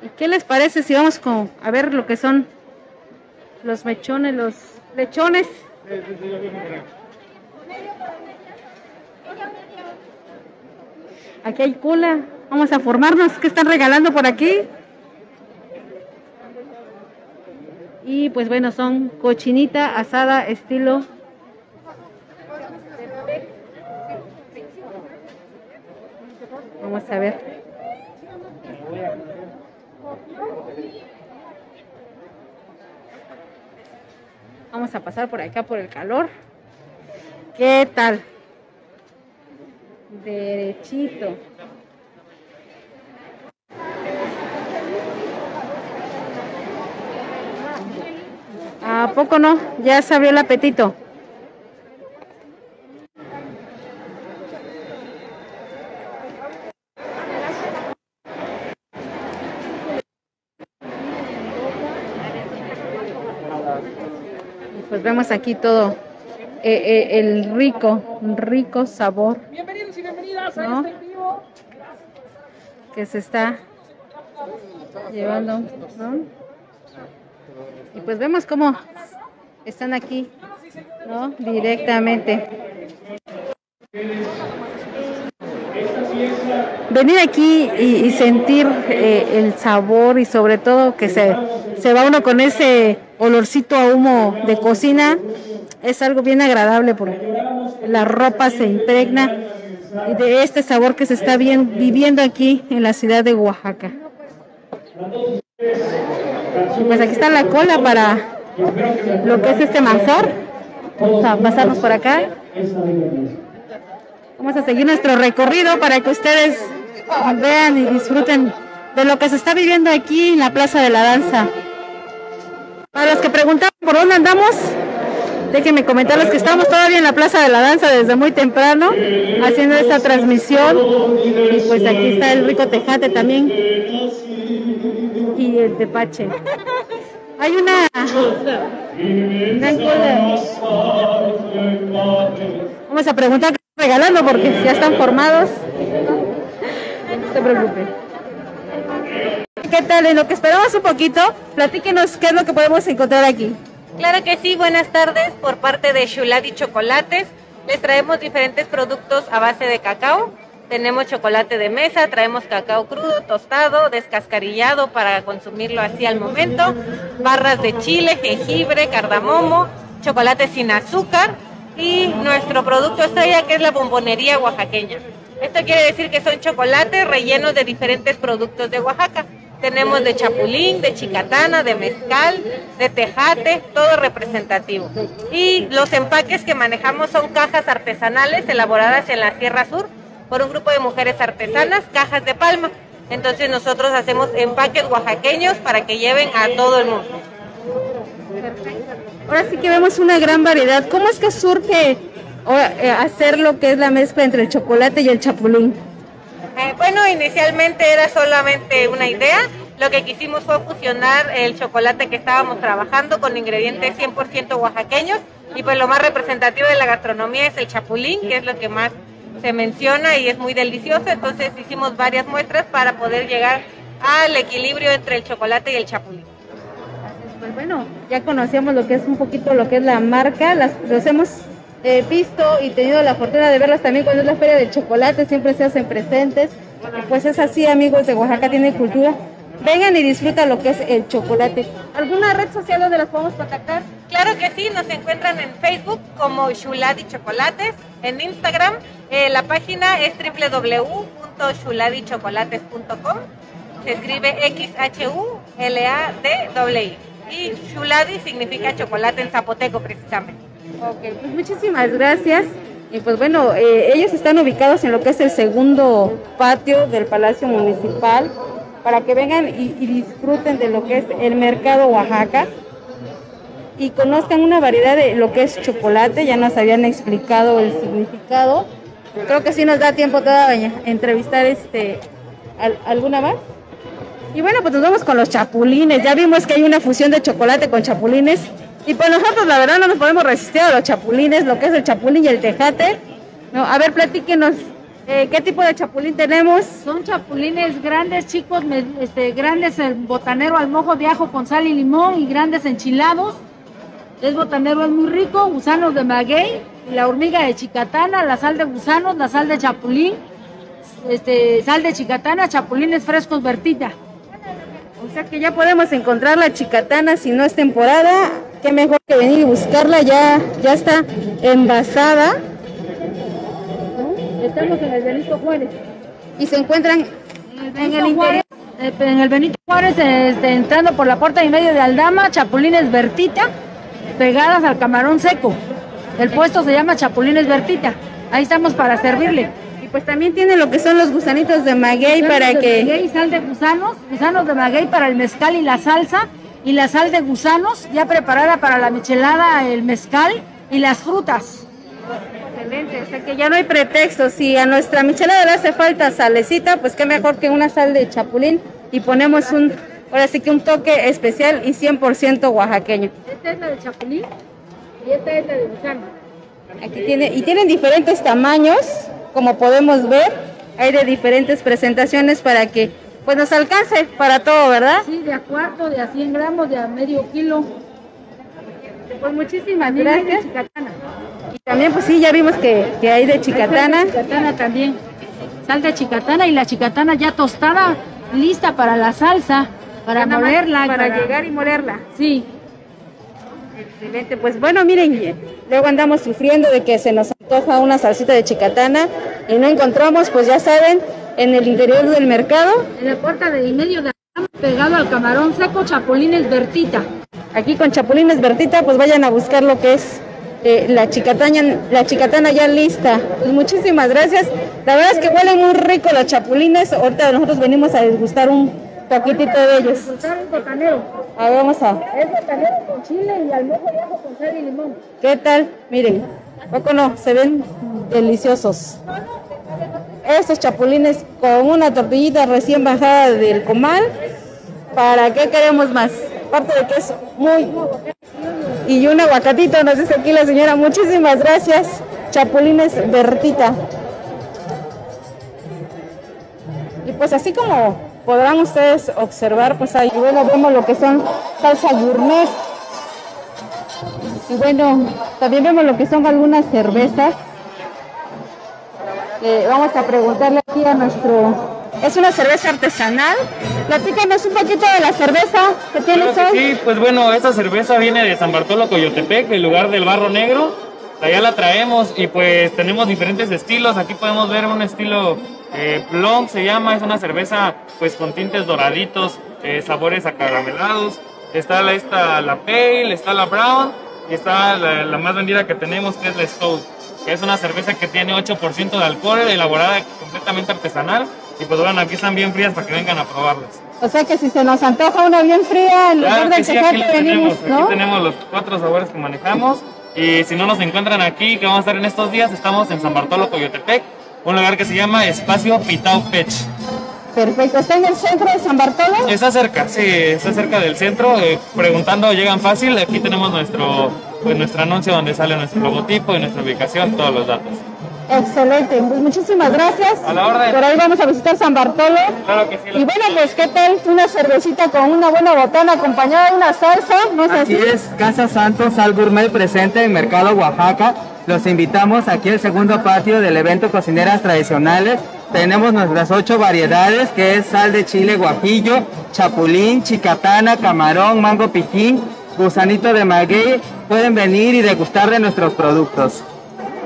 ¿Y qué les parece si vamos con, a ver lo que son los mechones, los lechones? Aquí hay cola. Vamos a formarnos. ¿Qué están regalando por aquí? Y pues bueno, son cochinita asada estilo. Vamos a ver. Vamos a pasar por acá por el calor. ¿Qué tal? Derechito. ¿A poco no? Ya se abrió el apetito. Vemos aquí todo eh, eh, el rico, rico sabor. Bienvenidos y bienvenidas a este vivo. que se está llevando. ¿no? Y pues vemos cómo están aquí, ¿no? Directamente. Venir aquí y, sentir eh, el sabor y sobre todo que se, se va uno con ese olorcito a humo de cocina es algo bien agradable porque la ropa se impregna de este sabor que se está bien viviendo aquí en la ciudad de Oaxaca. Pues aquí está la cola para lo que es este manjar. Vamos a pasarnos por acá. Vamos a seguir nuestro recorrido para que ustedes vean y disfruten de lo que se está viviendo aquí en la Plaza de la Danza. Para los que preguntaban por dónde andamos, déjenme comentarles que estamos todavía en la Plaza de la Danza desde muy temprano, haciendo esta transmisión. Y pues aquí está el rico tejate también. Y el tepache. Hay una. Vamos a preguntar qué están regalando porque ya están formados. Se preocupe. ¿Qué tal? En lo que esperamos un poquito, platíquenos qué es lo que podemos encontrar aquí. Claro que sí, buenas tardes. Por parte de Shuladi Chocolates, les traemos diferentes productos a base de cacao. Tenemos chocolate de mesa, traemos cacao crudo, tostado, descascarillado para consumirlo así al momento, barras de chile, jengibre, cardamomo, chocolate sin azúcar y nuestro producto estrella que es la bombonería oaxaqueña. Esto quiere decir que son chocolates rellenos de diferentes productos de Oaxaca. Tenemos de chapulín, de chicatana, de mezcal, de tejate, todo representativo. Y los empaques que manejamos son cajas artesanales elaboradas en la Sierra Sur por un grupo de mujeres artesanas, cajas de palma. Entonces nosotros hacemos empaques oaxaqueños para que lleven a todo el mundo. Ahora sí que vemos una gran variedad. ¿Cómo es que surge hacer lo que es la mezcla entre el chocolate y el chapulín? Eh, bueno, inicialmente era solamente una idea. Lo que quisimos fue fusionar el chocolate que estábamos trabajando con ingredientes 100% oaxaqueños y pues lo más representativo de la gastronomía es el chapulín, que es lo que más se menciona y es muy delicioso. Entonces hicimos varias muestras para poder llegar al equilibrio entre el chocolate y el chapulín. Pues bueno, ya conocíamos lo que es un poquito lo que es la marca, las, los hemos eh, visto y tenido la fortuna de verlas también cuando es la feria del chocolate, siempre se hacen presentes. Pues es así, amigos de Oaxaca tiene cultura. Vengan y disfrutan lo que es el chocolate. ¿Alguna red social donde las podemos contactar? Claro que sí, nos encuentran en Facebook como Shuladi Chocolates, en Instagram eh, la página es www.shuladichocolates.com, se escribe X-H-U-L-A-D-I. Y Shuladi significa chocolate en zapoteco precisamente. Ok, pues muchísimas gracias. Y pues bueno, eh, ellos están ubicados en lo que es el segundo patio del Palacio Municipal para que vengan y, disfruten de lo que es el mercado Oaxaca y conozcan una variedad de lo que es chocolate. Ya nos habían explicado el significado. Creo que sí nos da tiempo todavía entrevistar este al- alguna más. Y bueno, pues nos vamos con los chapulines. Ya vimos que hay una fusión de chocolate con chapulines. Y pues nosotros la verdad no nos podemos resistir a los chapulines, lo que es el chapulín y el tejate. No, a ver, platíquenos, eh, ¿qué tipo de chapulín tenemos? Son chapulines grandes, chicos, me- este, grandes el botanero al mojo de ajo con sal y limón y grandes enchilados. Es botanero, es muy rico, gusanos de maguey, la hormiga de chicatana, la sal de gusanos, la sal de chapulín, este, sal de chicatana, chapulines frescos vertita. O sea que ya podemos encontrar la chicatana si no es temporada. Qué mejor que venir y buscarla, ya, ya está envasada. Estamos en el Benito Juárez. Y se encuentran en el Benito interior. Juárez, eh, en el Benito Juárez, este, entrando por la puerta y medio de Aldama, chapulines Bertita, pegadas al camarón seco. El puesto se llama Chapulines Bertita. Ahí estamos para servirle. Y pues también tiene lo que son los gusanitos de maguey para de que... maguey, sal de gusanos, gusanos de maguey para el mezcal y la salsa, y la sal de gusanos ya preparada para la michelada, el mezcal y las frutas. Excelente, o sea que ya no hay pretexto. Si a nuestra michelada le hace falta salecita, pues qué mejor que una sal de chapulín y ponemos un, ahora sí que un toque especial y 100% oaxaqueño. Esta es la de chapulín y esta es la de gusano. Aquí tiene, y tienen diferentes tamaños, como podemos ver. Hay de diferentes presentaciones para que pues nos alcance para todo, ¿verdad? Sí, de a cuarto, de a 100 gramos, de a medio kilo. Pues muchísimas gracias. chicatana. Y también pues sí, ya vimos que, que hay de chicatana. De chicatana también. Sal de chicatana y la chicatana ya tostada, lista para la salsa, para molerla. para llegar y molerla. Sí. Excelente, pues bueno, miren, luego andamos sufriendo de que se nos antoja una salsita de chicatana y no encontramos, pues ya saben, en el interior del mercado. En la puerta de y medio de pegado al camarón seco, chapulines Bertita. Aquí con Chapulines Bertita, pues vayan a buscar lo que es eh, la chicatana, la chicatana ya lista. Pues muchísimas gracias. La verdad es que huelen muy rico los chapulines. Ahorita nosotros venimos a degustar un poquitito de ellos. A ver, vamos a. Es botanero con chile y al mojo con sal y limón. ¿Qué tal? Miren, poco no, se ven deliciosos. Estos chapulines con una tortillita recién bajada del comal. ¿Para qué queremos más? Aparte de que es muy... Y un aguacatito, nos dice aquí la señora. Muchísimas gracias. Chapulines Bertita. Y pues así como podrán ustedes observar, pues ahí bueno, vemos lo que son salsa gourmet. Y bueno, también vemos lo que son algunas cervezas. Eh, vamos a preguntarle aquí a nuestro... Es una cerveza artesanal. Platícanos un poquito de la cerveza que tienes Claro que hoy. sí, pues bueno, esta cerveza viene de San Bartolo Coyotepec, el lugar del barro negro. Allá la traemos y pues tenemos diferentes estilos. Aquí podemos ver un estilo Eh, se llama, es una cerveza pues con tintes doraditos, eh, sabores acaramelados. Está la, esta, la Pale, está la Brown y está la, la más vendida que tenemos que es la Stout, que es una cerveza que tiene 8% de alcohol, elaborada completamente artesanal. Y pues bueno, aquí están bien frías para que vengan a probarlas. O sea que si se nos antoja una bien fría, en lugar Claro del que sí, las venimos, tenemos. ¿no? Aquí tenemos los cuatro sabores que manejamos. Y si no nos encuentran aquí, que vamos a estar en estos días, estamos en San Bartolo, Coyotepec, un lugar que se llama Espacio Pitao Pech. Perfecto. ¿Está en el centro de San Bartolo? Está cerca, sí, está cerca del centro. eh, preguntando llegan fácil. Aquí tenemos nuestro, pues, nuestro anuncio donde sale nuestro logotipo y nuestra ubicación, todos los datos. Excelente. Pues muchísimas gracias. A la orden. Por ahí vamos a visitar San Bartolo. Claro que sí. Y bueno, pues qué tal una cervecita con una buena botana acompañada de una salsa, ¿no es así? Así es, Casa Santos Sal Gourmet presente en Mercado Oaxaca. Los invitamos aquí al segundo patio del evento Cocineras Tradicionales. Tenemos nuestras ocho variedades, que es sal de chile guajillo, chapulín, chicatana, camarón, mango piquín, gusanito de maguey. Pueden venir y degustar de nuestros productos.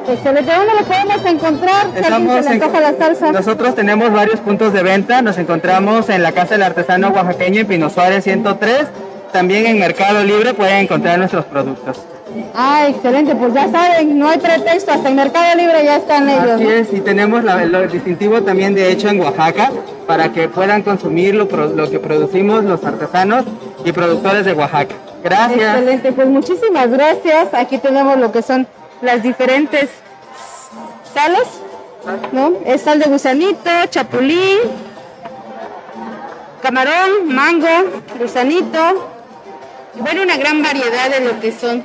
Excelente. ¿Dónde lo podemos encontrar? Le en- la salsa. Nosotros tenemos varios puntos de venta. Nos encontramos en la Casa del Artesano Oaxaqueño en Pino Suárez 103. También en Mercado Libre pueden encontrar nuestros productos. Ah, excelente. Pues ya saben, no hay pretexto. Hasta en Mercado Libre ya están ellos. Así es, y tenemos la- lo distintivo también de hecho en Oaxaca para que puedan consumir lo, que producimos los artesanos y productores de Oaxaca. Gracias. Excelente, pues muchísimas gracias. Aquí tenemos lo que son las diferentes sales, ¿no? Es sal de gusanito, chapulín, camarón, mango, gusanito. Y bueno, una gran variedad de lo que son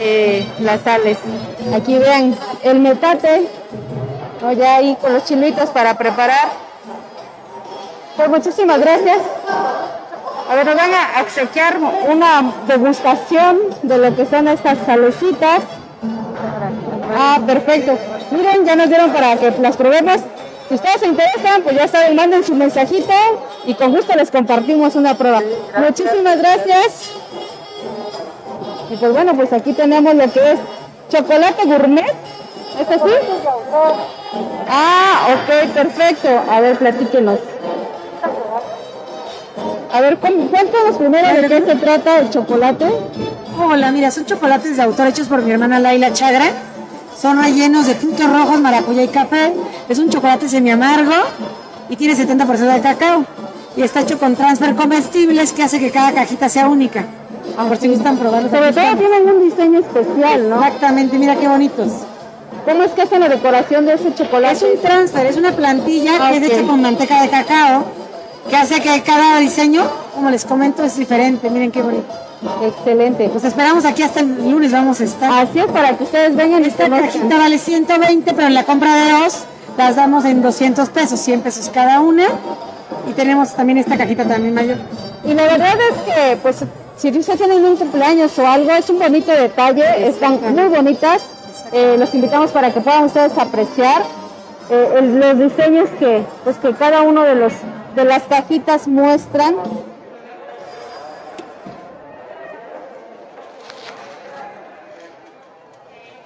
eh, las sales. Aquí vean el metate, ¿no? ya ahí con los chilitos para preparar. Pues muchísimas gracias. A ver, nos van a obsequiar una degustación de lo que son estas salecitas. Ah, perfecto. Miren, ya nos dieron para que las probemos. Si ustedes se interesan, pues ya saben, manden su mensajito y con gusto les compartimos una prueba. Muchísimas gracias. Y pues bueno, pues aquí tenemos lo que es chocolate gourmet. ¿Es así? Ah, ok, perfecto. A ver, platíquenos. A ver, cu- cuéntanos primero de qué se trata el chocolate. Hola, mira, son chocolates de autor hechos por mi hermana Laila Chagra. Son rellenos de frutos rojos, maracuyá y café. Es un chocolate semi amargo y tiene 70% de cacao. Y está hecho con transfer comestibles que hace que cada cajita sea única. Por si gustan probarlo. Sobre todo tienen un diseño especial, ¿no? Exactamente, mira qué bonitos. ¿Cómo es que hacen la decoración de ese chocolate? Es un transfer, es una plantilla que es hecha con manteca de cacao, que hace que cada diseño, como les comento, es diferente. Miren qué bonito. Excelente. Pues esperamos aquí hasta el lunes, vamos a estar. Así es, para que ustedes vengan Esta cajita vale 120, pero en la compra de dos las damos en 200 pesos, 100 pesos cada una. Y tenemos también esta cajita también mayor. Y la verdad es que, pues, si ustedes tienen un cumpleaños o algo, es un bonito detalle, están muy bonitas. Eh, los invitamos para que puedan ustedes apreciar eh, el- los diseños que, pues, que cada uno de los de las cajitas muestran.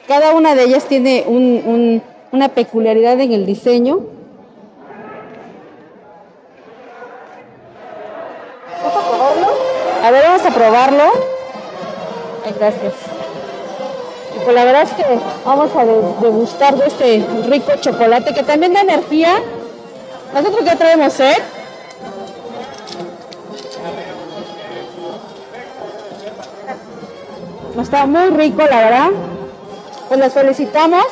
Cada una de ellas tiene un- un- una peculiaridad en el diseño. A ver, vamos a probarlo. Ay, gracias. Y pues la verdad es que vamos a de- degustar de este rico chocolate que también da energía. Nosotros ya traemos sed. Está muy rico, la verdad. Pues los felicitamos,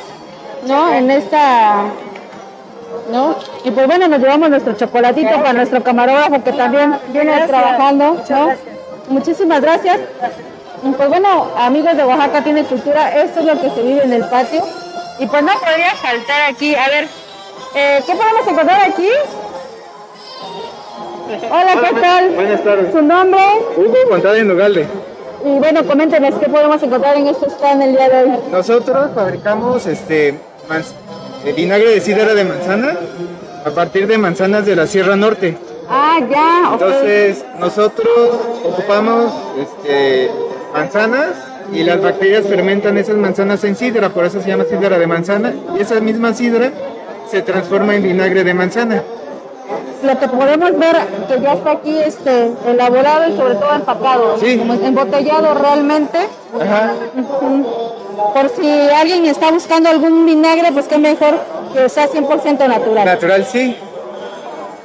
¿no? En esta ¿no? Y pues bueno, nos llevamos nuestro chocolatito para nuestro camarógrafo que también viene trabajando, ¿no? Muchísimas gracias. Pues bueno, amigos de Oaxaca tiene cultura, esto es lo que se vive en el patio. Y pues no podría faltar aquí. A ver, eh, ¿qué podemos encontrar aquí? Hola, ¿qué tal? Buenas tardes. ¿Su nombre? Hugo Montada en Ugalde. Y bueno, coméntenos qué podemos encontrar en este stand el día de hoy. Nosotros fabricamos este eh, vinagre de sidra de manzana a partir de manzanas de la Sierra Norte. Ah, ya, ok. Entonces nosotros ocupamos este, manzanas y las bacterias fermentan esas manzanas en sidra, por eso se llama sidra de manzana. Y esa misma sidra se transforma en vinagre de manzana. Lo que podemos ver que ya está aquí este elaborado y sobre todo empacado, Sí. como embotellado realmente. Ajá. Por si alguien está buscando algún vinagre, pues qué mejor que sea 100% natural. Natural, sí.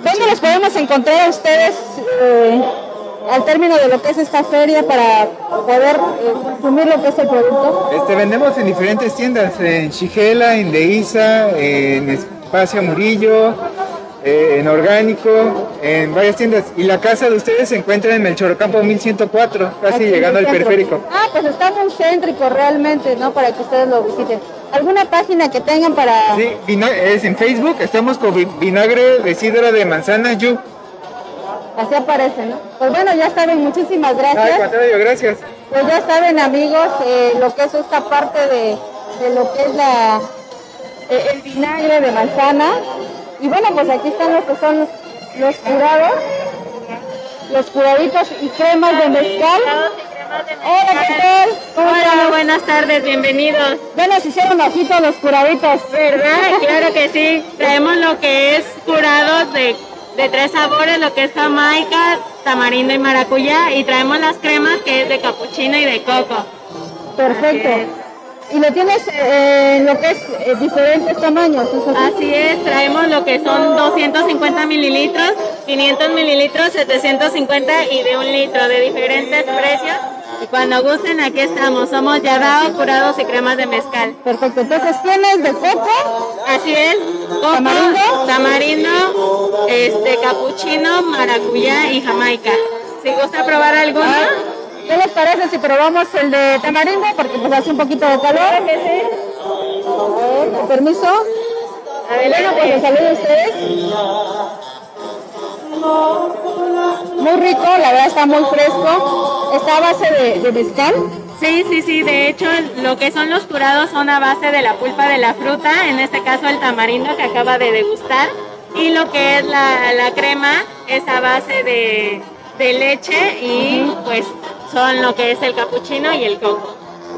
¿Dónde los podemos encontrar a ustedes eh, al término de lo que es esta feria para poder eh, consumir lo que es el producto? Este, vendemos en diferentes tiendas, en Shigela, en Deiza, en Espacio Murillo, eh, en Orgánico, en varias tiendas. Y la casa de ustedes se encuentra en Melchorocampo 1104, casi Aquí llegando al periférico. Ah, pues está muy céntrico realmente, ¿no? Para que ustedes lo visiten. ¿Alguna página que tengan para...? Sí, es en Facebook, estamos con vi- vinagre de sidra de manzana Yu. Así aparece, ¿no? Pues bueno, ya saben, muchísimas gracias. contrario, gracias. Pues ya saben, amigos, eh, lo que es esta parte de, de lo que es la, eh, el vinagre de manzana. Y bueno, pues aquí están los que son los curados, los curaditos y cremas de mezcal. Hola, ¿qué tal? ¿Cómo Hola, buenas tardes, bienvenidos. Ya nos hicieron ojitos los curaditos. ¿Verdad? Claro que sí. Traemos lo que es curados de, de tres sabores, lo que es jamaica, tamarindo y maracuyá. Y traemos las cremas que es de capuchino y de coco. Perfecto. Y lo tienes eh, lo que es eh, diferentes tamaños. ¿es así? Así es, traemos lo que son 250 mililitros, 500 mililitros, 750 y de un litro de diferentes precios. Y cuando gusten, aquí estamos. Somos Yadao, curados y cremas de mezcal. Perfecto. Entonces tienes de coco. Así es. Coco, Tamarindo. tamarindo, este, capuchino, maracuyá y jamaica. Si gusta probar alguno. Ah, ¿Qué les parece si probamos el de tamarindo? Porque pues hace un poquito de calor. A ver, con permiso. Bueno, pues les saludo a ustedes. Muy rico, la verdad está muy fresco. Está a base de, de mezcal. Sí, sí, sí. De hecho, lo que son los curados son a base de la pulpa de la fruta, en este caso el tamarindo que acaba de degustar. Y lo que es la, la crema es a base de, de leche y pues son lo que es el capuchino y el coco.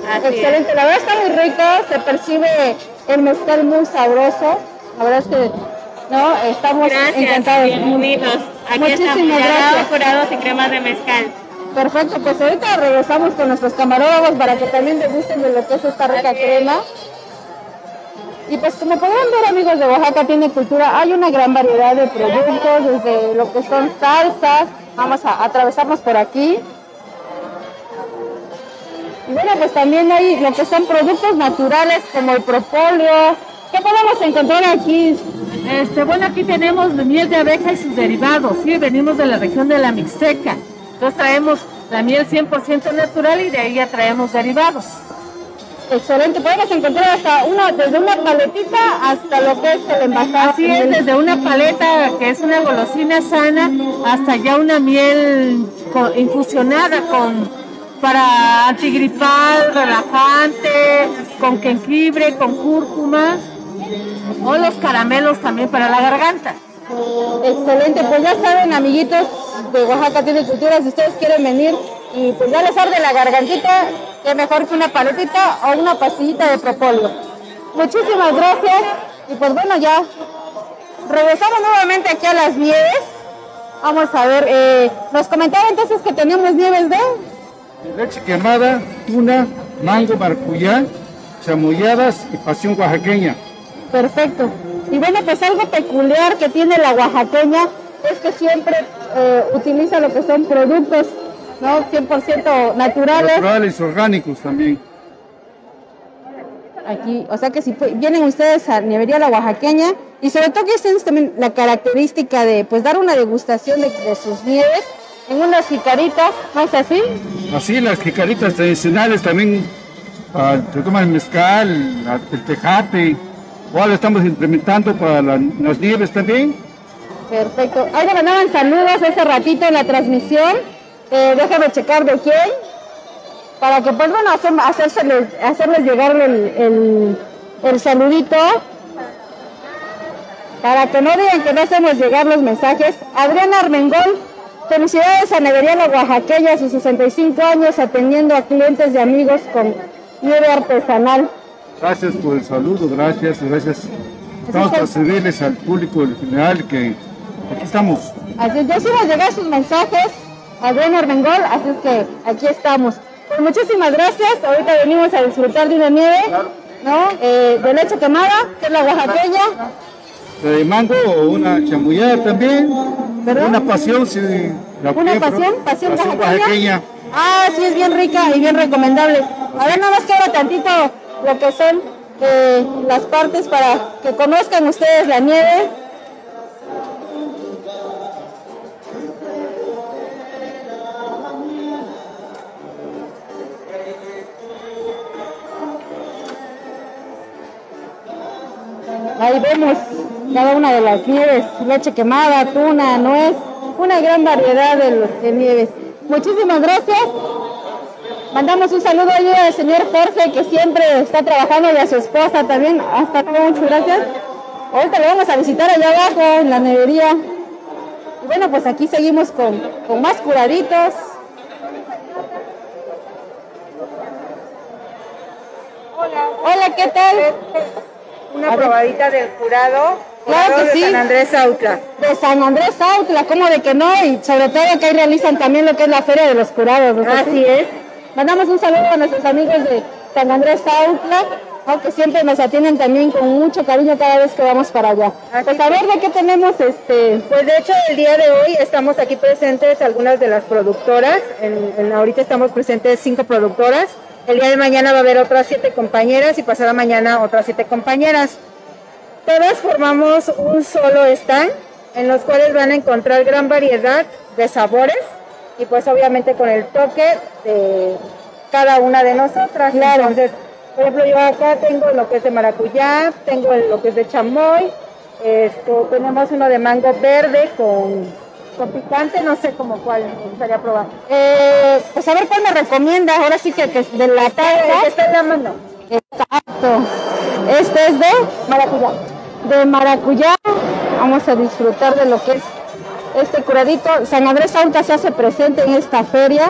Así es. Excelente, la verdad está muy rico, se percibe el mezcal muy sabroso. La verdad es que no, estamos Gracias, encantados. bienvenidos. Aquí Muchísimas gracias. curados y cremas de mezcal. Perfecto, pues ahorita regresamos con nuestros camarógrafos para que también degusten de lo que es esta rica crema. Y pues como podrán ver amigos de Oaxaca tiene cultura, hay una gran variedad de productos, desde lo que son salsas, vamos a atravesarnos por aquí. Y bueno, pues también hay lo que son productos naturales como el propóleo. ¿Qué podemos encontrar aquí? Este, bueno, aquí tenemos miel de abeja y sus derivados, sí, venimos de la región de la Mixteca. Entonces traemos la miel 100% natural y de ahí ya traemos derivados. Excelente, podemos encontrar hasta una, desde una paletita hasta lo que es el envasado. Así es, desde una paleta que es una golosina sana hasta ya una miel infusionada con para antigripal, relajante, con jengibre, con cúrcuma o los caramelos también para la garganta. Excelente, pues ya saben, amiguitos de Oaxaca tiene cultura, si ustedes quieren venir y pues ya les arde la gargantita, qué mejor que una paletita o una pastillita de propóleo. Muchísimas gracias y pues bueno, ya regresamos nuevamente aquí a las nieves. Vamos a ver, eh, nos comentaba entonces que tenemos nieves de... Leche quemada, tuna, mango, maracuyá, chamulladas y pasión oaxaqueña. Perfecto. Y bueno, pues algo peculiar que tiene la oaxaqueña es que siempre eh, utiliza lo que son productos, ¿no? 100% naturales. Naturales, orgánicos también. Aquí, o sea que si vienen ustedes a Nievería La Oaxaqueña y sobre todo que ustedes también la característica de pues dar una degustación de, de sus nieves en unas jicaritas, ¿no es así? Así las jicaritas tradicionales también, ah, se toman mezcal, el tejate. Lo estamos implementando para la- las nieves también. Perfecto. Ahí le mandaban saludos hace ratito en la transmisión. Eh, déjame checar de quién. Para que bueno, hacer- hacérseles- hacerles llegar el, el- saludito. Para que no digan que no hacemos llegar los mensajes. Adriana Armengol, felicidades a Nevería La Oaxaqueña, a sus 65 años, atendiendo a clientes y amigos con nieve artesanal. Gracias por el saludo, gracias, gracias. Para servirles al público en general que aquí estamos. Así es, ya hicimos llegar sus mensajes a Buen Armengol, así es que aquí estamos. Pues muchísimas gracias. Ahorita venimos a disfrutar de una nieve, ¿no? Eh, de leche quemada, que es la oaxaqueña. La de mango o una chamullada también. Una pasión, si la Una pasión, pero- pasión oaxaqueña. oaxaqueña. Ah, sí, es bien rica y bien recomendable. A ver, nada más que ahora tantito lo que son eh, las partes para que conozcan ustedes la nieve. Ahí vemos cada una de las nieves, leche quemada, tuna, nuez, una gran variedad de, de nieves. Muchísimas gracias. Mandamos un saludo allí al señor Jorge que siempre está trabajando y a su esposa también. Hasta luego, muchas gracias. Ahorita lo vamos a visitar allá abajo en la nevería. Y bueno, pues aquí seguimos con, con más curaditos. Hola, ¿qué tal? Una probadita del curado. Claro que de sí. San Andrés Autla. De San Andrés Autla, ¿cómo de que no? Y sobre todo que ahí realizan también lo que es la Feria de los Curados. ¿no? Así es. Mandamos un saludo a nuestros amigos de San Andrés Autla, ¿no? que siempre nos atienden también con mucho cariño cada vez que vamos para allá. Pues a ver de qué tenemos este. Pues de hecho el día de hoy estamos aquí presentes algunas de las productoras. En, en- ahorita estamos presentes cinco productoras. El día de mañana va a haber otras siete compañeras y pasada mañana otras siete compañeras. Todas formamos un solo stand en los cuales van a encontrar gran variedad de sabores y pues obviamente con el toque de cada una de nosotras. Entonces, por ejemplo, yo acá tengo lo que es de maracuyá, tengo lo que es de chamoy, esto, tenemos uno de mango verde con, con picante, no sé como cuál me gustaría probar. Eh, pues a ver cuál me recomienda, ahora sí que, que de la El que está en la mano. Exacto. Este es de maracuyá. De maracuyá. Vamos a disfrutar de lo que es este curadito. San Andrés Autla se hace presente en esta feria.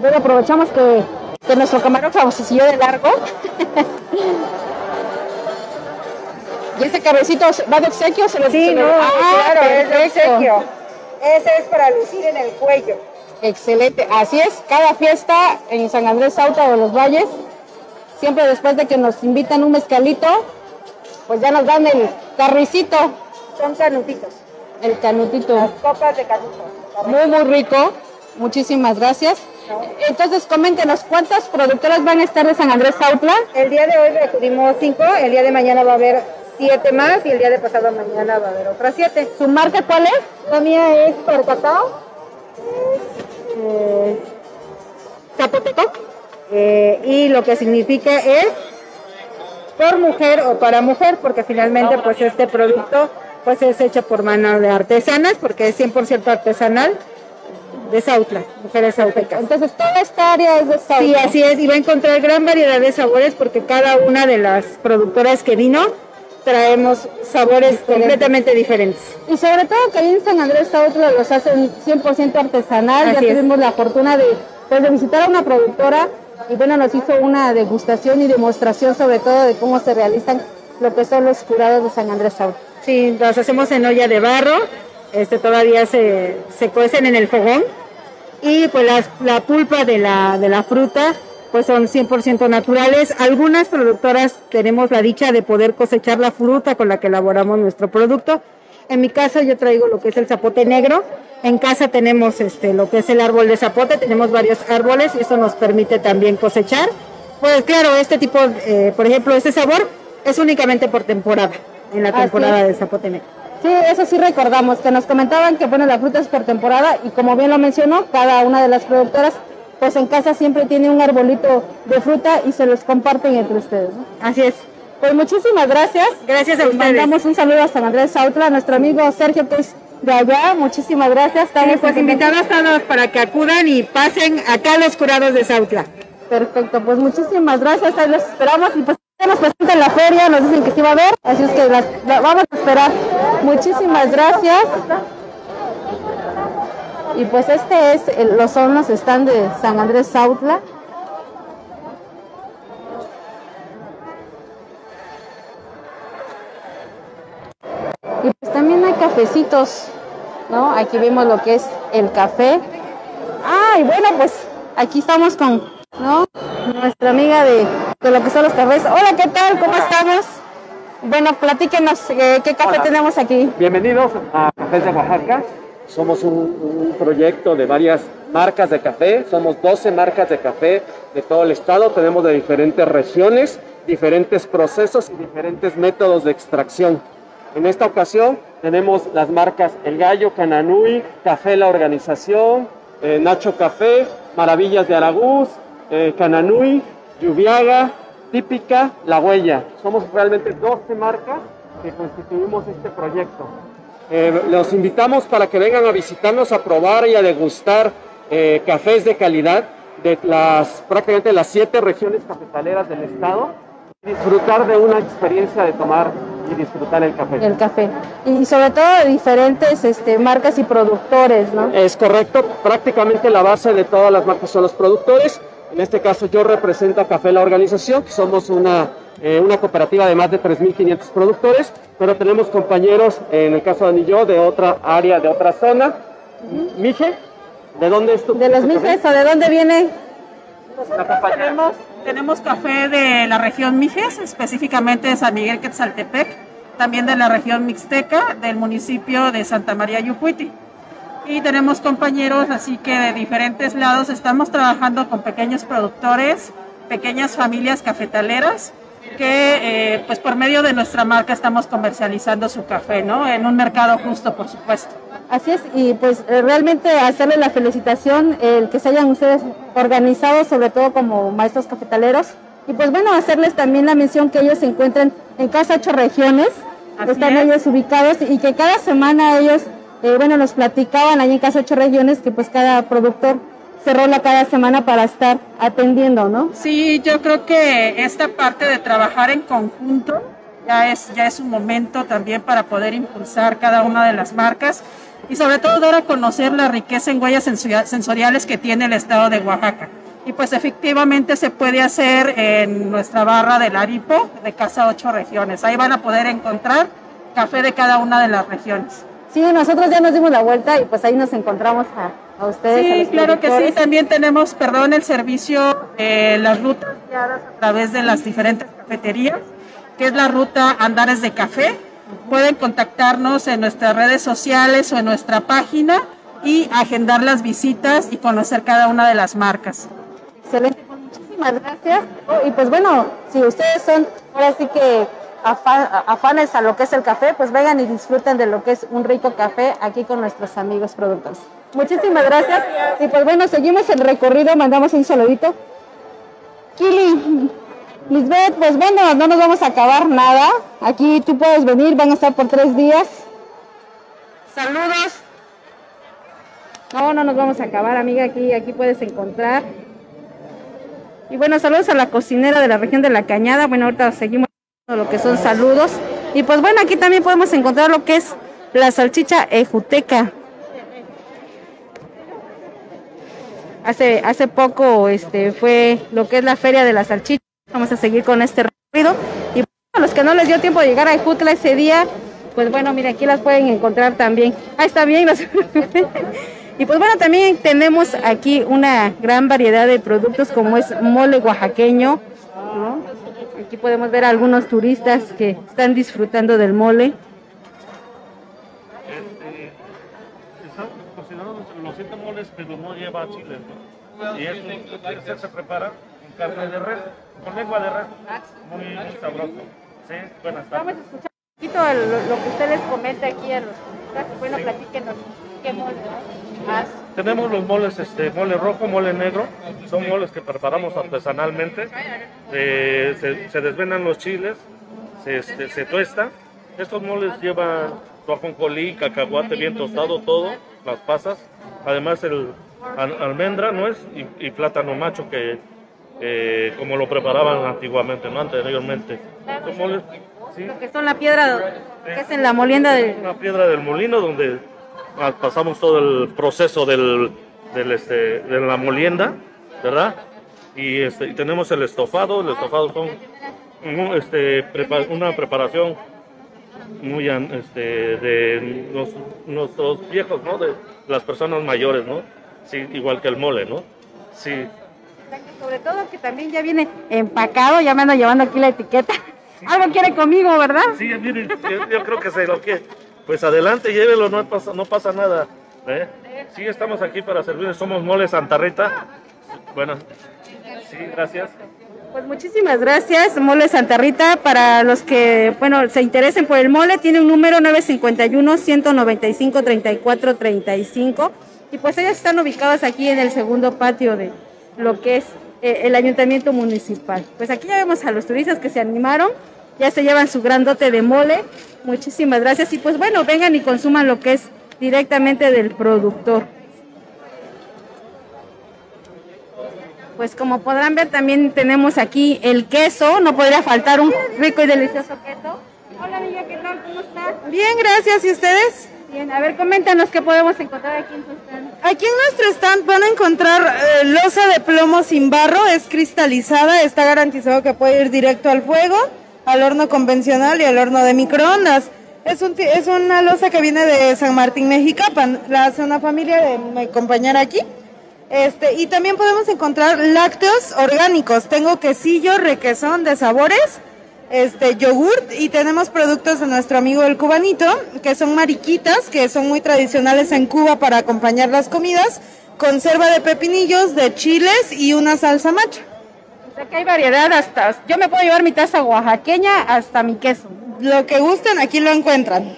Bueno, aprovechamos que, que nuestro camarógrafo se siguió de largo. [LAUGHS] ¿Y este cabecito va de obsequio? ¿Se lo Sí, se lo- no, Ah, claro, es de obsequio. Ese es para lucir en el cuello. Excelente, así es, cada fiesta en San Andrés Sauta de los Valles, siempre después de que nos invitan un mezcalito, pues ya nos dan el carricito. Son canutitos. El canutito. Las copas de canuto. Muy, muy rico. Muchísimas gracias. Entonces, coméntenos, ¿cuántas productoras van a estar de San Andrés Sautla? El día de hoy recibimos cinco, el día de mañana va a haber siete más y el día de pasado mañana va a haber otras siete. ¿Su marca cuál es? La mía es Percatao. Eh, Zapoteco. Eh, y lo que significa es por mujer o para mujer, porque finalmente pues este producto pues es hecho por manos de artesanas, porque es 100% artesanal de Sautla, mujeres sautecas. Entonces, toda esta área es de Sautla. Sí, así es, y va a encontrar gran variedad de sabores porque cada una de las productoras que vino traemos sabores completamente diferentes. Y sobre todo que ahí en San Andrés Sautla los hacen 100% artesanal. Así ya es. tuvimos la fortuna de, pues, de visitar a una productora y bueno, nos hizo una degustación y demostración sobre todo de cómo se realizan lo que son los curados de San Andrés Sautla. Sí, las hacemos en olla de barro, este todavía se, se cuecen en el fogón y pues la pulpa de la, de la fruta pues son 100% naturales. Algunas productoras tenemos la dicha de poder cosechar la fruta con la que elaboramos nuestro producto. En mi caso yo traigo lo que es el zapote negro. En casa tenemos este, lo que es el árbol de zapote, tenemos varios árboles y eso nos permite también cosechar. Pues claro, este tipo, eh, por ejemplo, este sabor es únicamente por temporada, en la temporada de zapote negro. Sí, eso sí recordamos, que nos comentaban que bueno, la fruta es por temporada y como bien lo mencionó, cada una de las productoras pues en casa siempre tiene un arbolito de fruta y se los comparten entre ustedes. ¿no? Así es. Pues muchísimas gracias. Gracias a Les ustedes. Mandamos un saludo a San Andrés Sautla, a nuestro amigo Sergio es de allá. Muchísimas gracias. Sí, pues invitados todos para que acudan y pasen acá a los curados de Sautla. Perfecto, pues muchísimas gracias, ahí los esperamos y pues nos presentan la feria, nos dicen que sí va a haber, así es que la vamos a esperar. Muchísimas gracias. Y pues este es, el- los los stand de San Andrés Sautla. cafecitos, ¿no? Aquí vemos lo que es el café. Ah, y bueno, pues aquí estamos con, ¿no? Nuestra amiga de, de lo que son los cafés. Hola, ¿qué tal? ¿Cómo estamos? Bueno, platíquenos eh, qué café Hola. tenemos aquí. Bienvenidos a Cafés de Oaxaca. Somos un, un proyecto de varias marcas de café. Somos 12 marcas de café de todo el estado. Tenemos de diferentes regiones, diferentes procesos y diferentes métodos de extracción. En esta ocasión tenemos las marcas El Gallo, Cananui, Café La Organización, eh, Nacho Café, Maravillas de Aragús, eh, Cananui, Lluviaga, Típica, La Huella. Somos realmente 12 marcas que constituimos este proyecto. Eh, los invitamos para que vengan a visitarnos, a probar y a degustar eh, cafés de calidad de las prácticamente las siete regiones cafetaleras del estado y disfrutar de una experiencia de tomar y disfrutar el café. El café. Y sobre todo de diferentes este, marcas y productores, ¿no? Es correcto, prácticamente la base de todas las marcas son los productores. En este caso yo represento a Café La Organización, que somos una, eh, una cooperativa de más de 3.500 productores, pero tenemos compañeros, en el caso de Anillo, de otra área, de otra zona. Mije, ¿de dónde es tu De los? Mijes, ¿o de dónde viene? Tenemos, tenemos café de la región Mijes, específicamente de San Miguel Quetzaltepec, también de la región Mixteca, del municipio de Santa María Yucuiti. Y tenemos compañeros, así que de diferentes lados estamos trabajando con pequeños productores, pequeñas familias cafetaleras, que eh, pues por medio de nuestra marca estamos comercializando su café, ¿no? En un mercado justo, por supuesto. Así es, y pues eh, realmente hacerle la felicitación el que se hayan ustedes organizado, sobre todo como maestros cafetaleros, y pues bueno, hacerles también la mención que ellos se encuentran en Casa Ocho Regiones, Así están es. ellos ubicados y que cada semana ellos, eh, bueno, nos platicaban ahí en Casa Ocho Regiones que pues cada productor se rola cada semana para estar atendiendo, ¿no? Sí, yo creo que esta parte de trabajar en conjunto ya es, ya es un momento también para poder impulsar cada una de las marcas y sobre todo dar a conocer la riqueza en huellas sensori- sensoriales que tiene el estado de Oaxaca. Y pues efectivamente se puede hacer en nuestra barra del Aripo de Casa Ocho Regiones. Ahí van a poder encontrar café de cada una de las regiones. Sí, nosotros ya nos dimos la vuelta y pues ahí nos encontramos a, a ustedes. Sí, claro que sí. También tenemos, perdón, el servicio, eh, las rutas guiadas a través de las diferentes cafeterías, que es la ruta Andares de Café. Pueden contactarnos en nuestras redes sociales o en nuestra página y agendar las visitas y conocer cada una de las marcas. Excelente, pues, muchísimas gracias. Oh, Y pues bueno, si ustedes son ahora sí que afa- afanes a lo que es el café, pues vengan y disfruten de lo que es un rico café aquí con nuestros amigos productores. Muchísimas gracias. Y pues bueno, seguimos el recorrido, mandamos un saludito. Kili, Lisbeth, pues bueno, no nos vamos a acabar nada. Aquí tú puedes venir, van a estar por tres días. Saludos. No, no nos vamos a acabar, amiga. Aquí, aquí puedes encontrar. Y bueno, saludos a la cocinera de la región de la Cañada. Bueno, ahorita seguimos lo que son saludos. Y pues bueno, aquí también podemos encontrar lo que es la salchicha ejuteca. Hace, hace poco este, fue lo que es la feria de la salchicha. Vamos a seguir con este recorrido. Y a los que no les dio tiempo de llegar a Ejutla ese día, pues bueno, mira, aquí las pueden encontrar también. Ahí está bien. [LAUGHS] y pues bueno, también tenemos aquí una gran variedad de productos como es mole oaxaqueño. Aquí podemos ver a algunos turistas que están disfrutando del mole. Este, están entre los siete moles, pero no lleva chile. ¿no? Y eso se prepara con carne de res, con lengua de res, muy, muy sabroso. Sí, buenas Vamos a escuchar un poquito lo, lo que usted les comenta aquí a los turistas. Bueno, platíquenos qué mole. ¿no? Tenemos los moles, este, mole rojo, mole negro, son moles que preparamos artesanalmente. Eh, se, se desvenan los chiles, se, este, se tuesta. Estos moles llevan ajonjolí, cacahuate bien tostado, todo, las pasas. Además el al- almendra, nuez y, y plátano macho que eh, como lo preparaban antiguamente, no anteriormente. Son moles, sí, Lo que son la piedra, que es en la molienda de... una piedra del molino donde pasamos todo el proceso del, del, este, de la molienda, ¿verdad? Y, este, y tenemos el estofado, el estofado son este, una preparación muy este, de los, nuestros viejos, ¿no? De las personas mayores, ¿no? Sí, igual que el mole, ¿no? Sí, Sobre todo que también ya viene empacado, ya me ando llevando aquí la etiqueta. Algo quiere conmigo, ¿verdad? Sí, miren, yo, yo creo que se lo que. Pues adelante, llévelo, no pasa, no pasa nada. ¿eh? Sí, estamos aquí para servirles, somos Mole Santa Rita. Bueno, sí, gracias. Pues muchísimas gracias, Mole Santa Rita. Para los que, bueno, se interesen por el mole, tiene un número 951-195-3435. Y pues ellas están ubicadas aquí en el segundo patio de lo que es eh, el ayuntamiento municipal. Pues aquí ya vemos a los turistas que se animaron, ya se llevan su grandote de mole. Muchísimas gracias. Y pues bueno, vengan y consuman lo que es directamente del productor. Pues como podrán ver también tenemos aquí el queso, no podría faltar un rico y delicioso queso. Hola amiga, ¿qué tal? ¿Cómo estás? Bien, gracias. ¿Y ustedes? Bien, a ver, coméntanos qué podemos encontrar aquí en tu stand. Aquí en nuestro stand van a encontrar eh, losa de plomo sin barro, es cristalizada, está garantizado que puede ir directo al fuego, al horno convencional y al horno de microondas. Es, un, es una losa que viene de San Martín, Mexicapan, la hace una familia de mi compañera aquí. Este, y también podemos encontrar lácteos orgánicos. Tengo quesillo, requesón de sabores, este, yogurt y tenemos productos de nuestro amigo el cubanito, que son mariquitas, que son muy tradicionales en Cuba para acompañar las comidas, conserva de pepinillos, de chiles y una salsa macha. Sea que hay variedad hasta, yo me puedo llevar mi taza oaxaqueña hasta mi queso. Lo que gusten, aquí lo encuentran.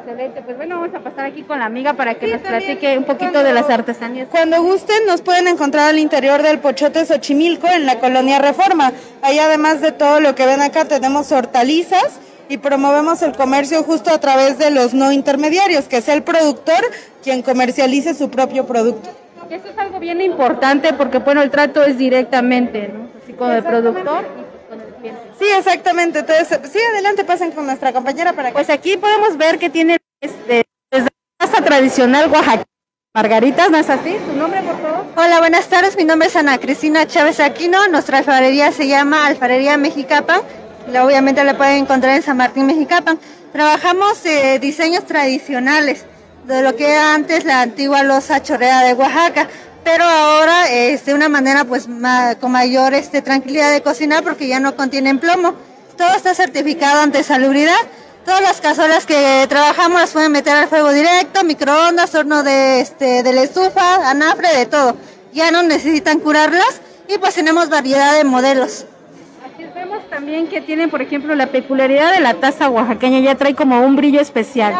Excelente, pues bueno, vamos a pasar aquí con la amiga para que nos platique un poquito de las artesanías. Cuando gusten, nos pueden encontrar al interior del Pochote Xochimilco, en la colonia Reforma. Ahí, además de todo lo que ven acá, tenemos hortalizas y promovemos el comercio justo a través de los no intermediarios, que es el productor quien comercialice su propio producto. Eso es algo bien importante porque, bueno, el trato es directamente, ¿no? Con el productor y con el cliente. Sí, exactamente. Entonces, sí, adelante, pasen con nuestra compañera para que... Pues aquí podemos ver que tiene este, desde la casa tradicional oaxaqueña. Margaritas, ¿no es así? ¿Tu nombre, por favor? Hola, buenas tardes. Mi nombre es Ana Cristina Chávez Aquino. Nuestra alfarería se llama Alfarería Mexicapan. Obviamente la pueden encontrar en San Martín Mexicapan. Trabajamos eh, diseños tradicionales de lo que era antes la antigua losa chorreada de Oaxaca, pero ahora de una manera pues ma- con mayor este, tranquilidad de cocinar porque ya no contienen plomo. Todo está certificado ante salubridad. Todas las cazuelas que trabajamos las pueden meter al fuego directo, microondas, horno de, este, de la estufa, anafre, de todo. Ya no necesitan curarlas y pues tenemos variedad de modelos. Aquí vemos también que tiene, por ejemplo, la peculiaridad de la taza oaxaqueña, ya trae como un brillo especial.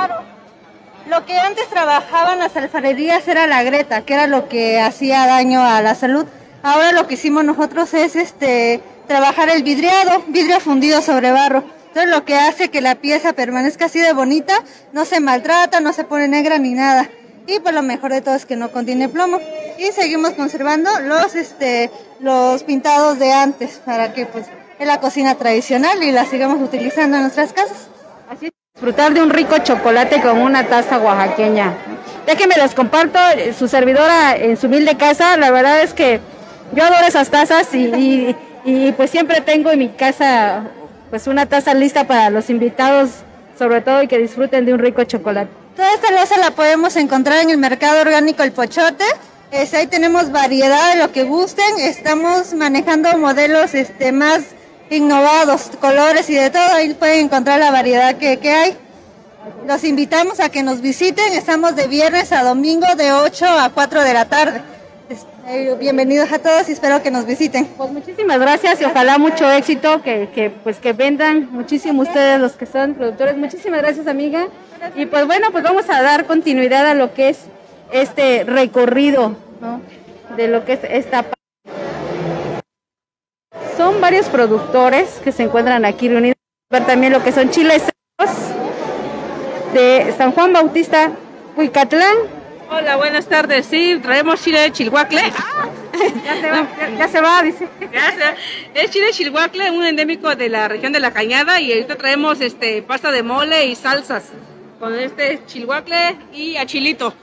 Lo que antes trabajaban las alfarerías era la greta, que era lo que hacía daño a la salud. Ahora lo que hicimos nosotros es este trabajar el vidriado, vidrio fundido sobre barro. Entonces lo que hace que la pieza permanezca así de bonita, no se maltrata, no se pone negra ni nada. Y pues lo mejor de todo es que no contiene plomo. Y seguimos conservando los este los pintados de antes para que pues es la cocina tradicional y la sigamos utilizando en nuestras casas. Disfrutar de un rico chocolate con una taza oaxaqueña. Déjenme les comparto, eh, su servidora en su humilde casa, la verdad es que yo adoro esas tazas y, pues siempre tengo en mi casa pues una taza lista para los invitados, sobre todo y que disfruten de un rico chocolate. Toda esta loza la podemos encontrar en el mercado orgánico El Pochote. Este, ahí tenemos variedad de lo que gusten. Estamos manejando modelos este, más innovados, colores y de todo. Ahí pueden encontrar la variedad que, que hay. Los invitamos a que nos visiten. Estamos de viernes a domingo de 8 a 4 de la tarde. Eh, Bienvenidos a todos y espero que nos visiten. Pues muchísimas gracias y ojalá mucho éxito, que, que, pues que vendan muchísimo ustedes los que son productores. Muchísimas gracias amiga. Y pues bueno, pues vamos a dar continuidad a lo que es este recorrido, ¿no? De lo que es esta pa- Son varios productores que se encuentran aquí reunidos. Ver también lo que son chiles secos de San Juan Bautista, Huicatlán. Hola, buenas tardes. Sí, traemos chile de chilhuacle. ¡Ah! [LAUGHS] Ya se va, ya, ya se va, dice. Ya se- Es chile de chilhuacle, un endémico de la región de la Cañada y ahorita traemos este pasta de mole y salsas con este chilhuacle y achilito.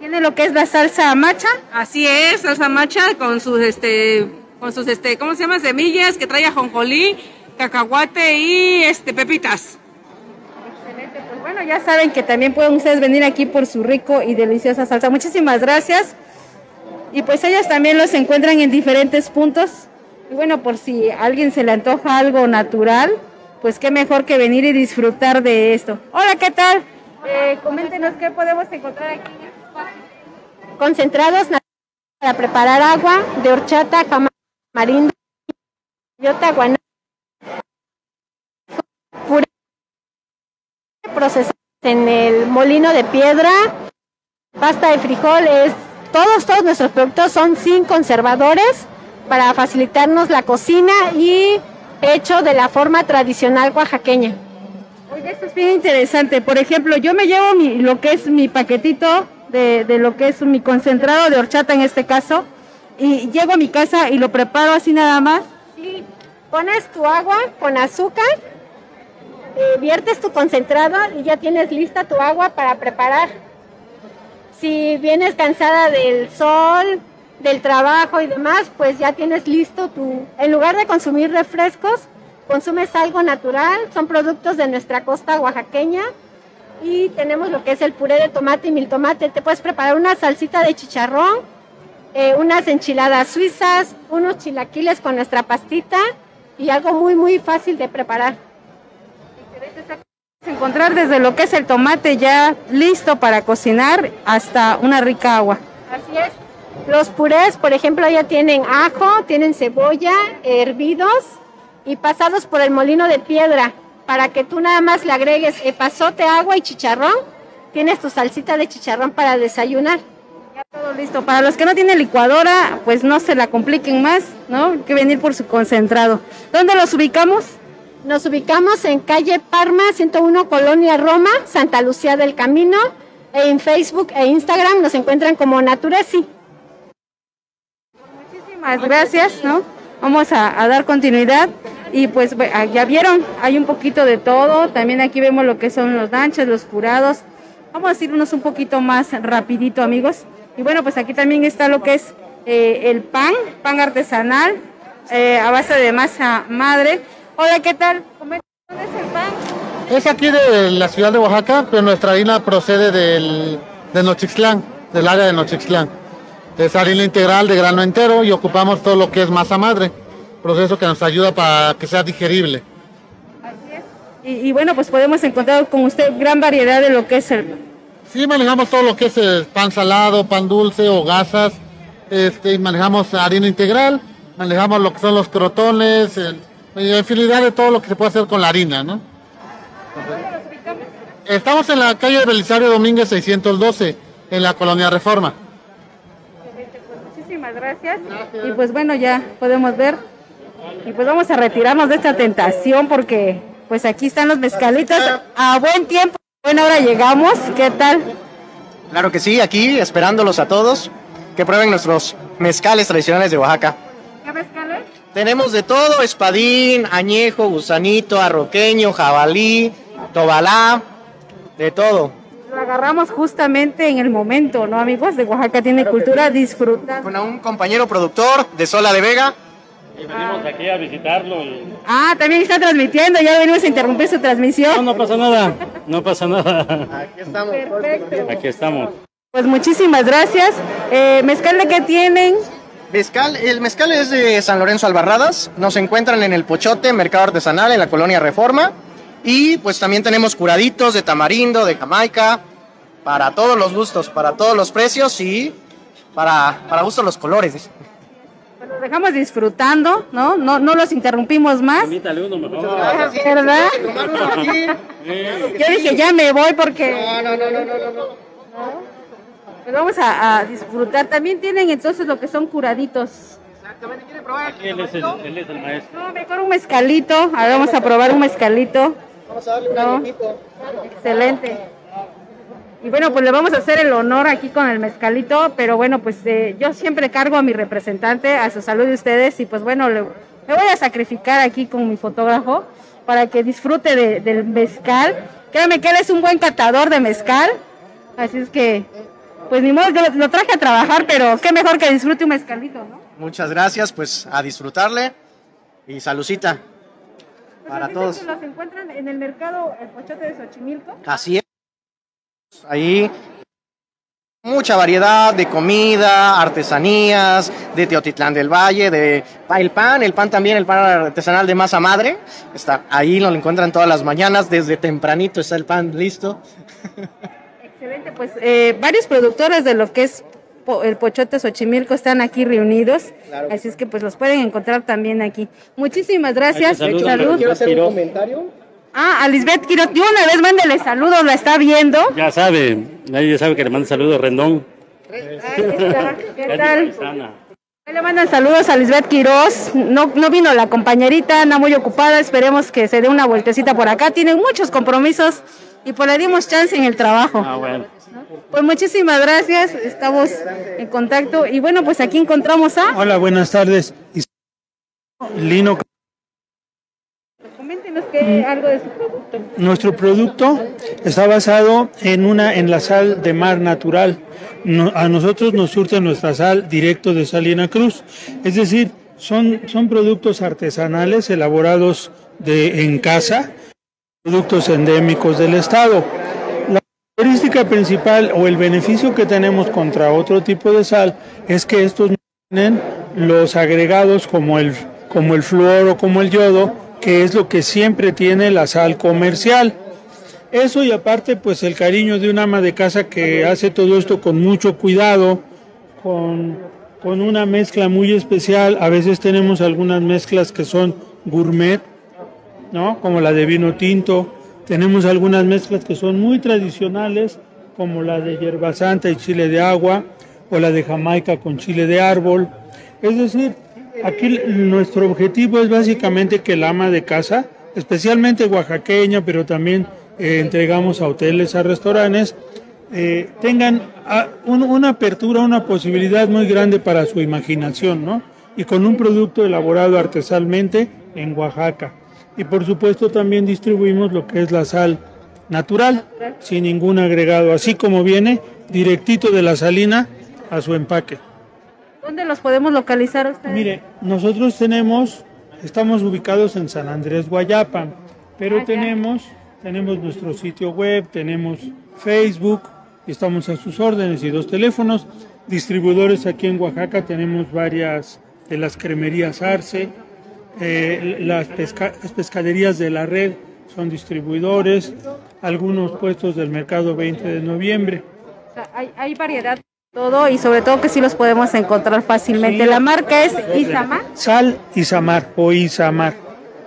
Tiene lo que es la salsa macha. Así es, salsa macha con sus este con sus este ¿cómo se llama? semillas que trae ajonjolí, cacahuate y este pepitas. bueno, ya saben que también pueden ustedes venir aquí por su rico y deliciosa salsa. Muchísimas gracias. Y pues ellas también los encuentran en diferentes puntos. Y bueno, por si a alguien se le antoja algo natural, pues qué mejor que venir y disfrutar de esto. Hola, ¿qué tal? Eh, coméntenos qué podemos encontrar aquí. Concentrados para preparar agua de horchata, tamarindo, yota, guaná, puré procesados en el molino de piedra, pasta de frijoles, todos, todos nuestros productos son sin conservadores para facilitarnos la cocina y hecho de la forma tradicional oaxaqueña. Oye, esto es bien interesante. Por ejemplo, yo me llevo mi, lo que es mi paquetito de, de lo que es mi concentrado de horchata en este caso y llego a mi casa y lo preparo así nada más. Sí, pones tu agua con azúcar, eh, viertes tu concentrado y ya tienes lista tu agua para preparar. Si vienes cansada del sol, del trabajo y demás, pues ya tienes listo tu... En lugar de consumir refrescos, consumes algo natural, son productos de nuestra costa oaxaqueña y tenemos lo que es el puré de tomate y mil tomate. Te puedes preparar una salsita de chicharrón, eh, unas enchiladas suizas, unos chilaquiles con nuestra pastita y algo muy muy fácil de preparar. Encontrar desde lo que es el tomate ya listo para cocinar hasta una rica agua. Así es. Los purés, por ejemplo, ya tienen ajo, tienen cebolla, hervidos y pasados por el molino de piedra para que tú nada más le agregues pasote, agua y chicharrón. Tienes tu salsita de chicharrón para desayunar. Ya todo listo. Para los que no tienen licuadora, pues no se la compliquen más, ¿no? Que venir por su concentrado. ¿Dónde los ubicamos? Nos ubicamos en calle Parma, 101 Colonia Roma, Santa Lucía del Camino. En Facebook e Instagram nos encuentran como Naturesi. Muchísimas gracias, ¿no? Vamos a, a dar continuidad. Y pues ah, ya vieron, hay un poquito de todo. También aquí vemos lo que son los lanchas, los curados. Vamos a irnos un poquito más rapidito, amigos. Y bueno, pues aquí también está lo que es eh, el pan, pan artesanal eh, a base de masa madre. Hola, ¿qué tal? ¿Dónde es el pan? Es aquí de la ciudad de Oaxaca, pero nuestra harina procede del, de Nochixtlán, del área de Nochixtlán. Es harina integral de grano entero y ocupamos todo lo que es masa madre, proceso que nos ayuda para que sea digerible. Y, y bueno, pues podemos encontrar con usted gran variedad de lo que es el Sí, manejamos todo lo que es eh, pan salado, pan dulce o gasas, este, manejamos harina integral, manejamos lo que son los crotones, el- infinidad de todo lo que se puede hacer con la harina, ¿no? Estamos en la calle Belisario Domínguez 612, en la colonia Reforma. Muchísimas gracias. Y pues bueno, ya podemos ver. Y pues vamos a retirarnos de esta tentación porque pues aquí están los mezcalitos a buen tiempo. Buena hora llegamos. ¿Qué tal? Claro que sí, aquí esperándolos a todos que prueben nuestros mezcales tradicionales de Oaxaca. ¿Qué mezcales? Tenemos de todo, espadín, añejo, gusanito, arroqueño, jabalí, tobalá, de todo. Lo agarramos justamente en el momento, ¿no, amigos? De Oaxaca tiene cultura, disfrutar. Con un compañero productor de Sola de Vega. Y venimos aquí a visitarlo y... Ah, también está transmitiendo, ya venimos a interrumpir su transmisión. No, no pasa nada, no pasa nada. Aquí estamos. Aquí estamos. Pues muchísimas gracias. Eh, ¿Mezcal de qué tienen? Mezcal, el mezcal es de San Lorenzo Albarradas. Nos encuentran en el Pochote, Mercado Artesanal, en la colonia Reforma. Y pues también tenemos curaditos de tamarindo, de jamaica, para todos los gustos, para todos los precios y para, para gustos los colores. Pues los dejamos disfrutando, ¿no? No, no los interrumpimos más. Invítale uno mejor. ¿Verdad? [LAUGHS] Yo dije, ya me voy porque... No, no, no, no, no, no. Pues vamos a, a disfrutar. También tienen entonces lo que son curaditos. Aquí él es el, él es el maestro. No, mejor un mezcalito. Ahora vamos a probar un mezcalito. Vamos a darle un No. Excelente. Y bueno, pues le vamos a hacer el honor aquí con el mezcalito, pero bueno, pues eh, yo siempre cargo a mi representante, a su salud de ustedes, y pues bueno, le, me voy a sacrificar aquí con mi fotógrafo para que disfrute de- del mezcal. Créame que él es un buen catador de mezcal, así es que, pues ni modo, lo, lo traje a trabajar, pero qué mejor que disfrute un mezcalito, ¿no? Muchas gracias, pues a disfrutarle y salucita Pues para todos. que los encuentran en el mercado El Pochote de Xochimilco. Así es. Ahí mucha variedad de comida, artesanías, de Teotitlán del Valle, de el pan, el pan también, el pan artesanal de masa madre, está ahí lo encuentran todas las mañanas, desde tempranito está el pan listo. Excelente, pues eh, varios productores de lo que es el pochote Xochimilco están aquí reunidos, así es que pues los pueden encontrar también aquí. Muchísimas gracias. Salud. Salud. Quiero hacer un comentario. Ah, a Lisbeth Quiroz, de una vez mándele saludos, la está viendo. Ya sabe, nadie sabe que le manda saludos, Rendón. ¿Qué tal? Le mandan saludos a Lisbeth Quiroz. No, no vino la compañerita, anda muy ocupada. Esperemos que se dé una vueltecita por acá. Tienen muchos compromisos y pues le dimos chance en el trabajo. Ah, bueno. Pues muchísimas gracias. Estamos en contacto. Y bueno, pues aquí encontramos a. Hola, buenas tardes. Lino, Coméntenos que algo de su producto. nuestro producto está basado en una en la sal de mar natural. No- a nosotros nos surte nuestra sal directo de Salina Cruz, es decir, son, son productos artesanales elaborados de, en casa, productos endémicos del estado. La característica principal o el beneficio que tenemos contra otro tipo de sal es que estos no tienen los agregados como el, como el flúor o como el yodo, que es lo que siempre tiene la sal comercial. Eso y aparte pues el cariño de un ama de casa que hace todo esto con mucho cuidado, con, con una mezcla muy especial. A veces tenemos algunas mezclas que son gourmet, ¿no? Como la de vino tinto. Tenemos algunas mezclas que son muy tradicionales, como la de hierba santa y chile de agua, o la de Jamaica con chile de árbol. Es decir, aquí nuestro objetivo es básicamente que el ama de casa, especialmente oaxaqueña, pero también eh, entregamos a hoteles, a restaurantes, eh, tengan ah, un- una apertura, una posibilidad muy grande para su imaginación, ¿no? Y con un producto elaborado artesanalmente en Oaxaca. Y por supuesto también distribuimos lo que es la sal natural, sin ningún agregado, así como viene directito de la salina a su empaque. ¿Dónde los podemos localizar ustedes? Mire, nosotros tenemos, estamos ubicados en San Andrés Guayapan, pero tenemos, tenemos nuestro sitio web, tenemos Facebook, estamos a sus órdenes y dos teléfonos. Distribuidores aquí en Oaxaca tenemos varias de las cremerías Arce, eh, las, pesca- las pescaderías de la red son distribuidores, algunos puestos del mercado 20 de noviembre. O sea, hay, hay variedad todo y sobre todo que sí los podemos encontrar fácilmente. La marca es Isama. Sal Isamar o Isamar.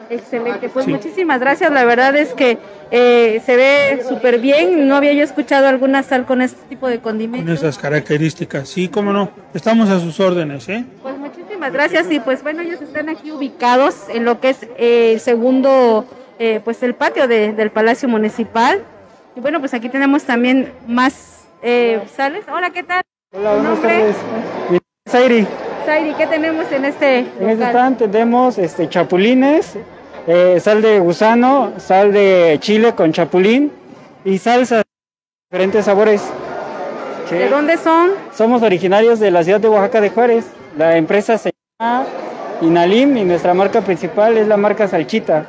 Excelente, pues Sí. muchísimas gracias. La verdad es que eh, se ve súper bien. No había yo escuchado alguna sal con este tipo de con condimentos. esas características. Sí, cómo no. Estamos a sus órdenes, ¿eh? Pues muchísimas gracias y pues bueno, ellos están aquí ubicados en lo que es eh, el segundo, eh, pues el patio de- del Palacio Municipal. Y bueno, pues aquí tenemos también más eh, sales. Hola, ¿qué tal? Hola, ¿Tu buenas tardes. Mi nombre es Zairi. Zairi, ¿qué tenemos en este En este stand tenemos este, chapulines, eh, sal de gusano, sal de chile con chapulín y salsa de diferentes sabores. Sí. ¿De dónde son? Somos originarios de la ciudad de Oaxaca de Juárez. La empresa se llama Inalim y nuestra marca principal es la marca Salchita.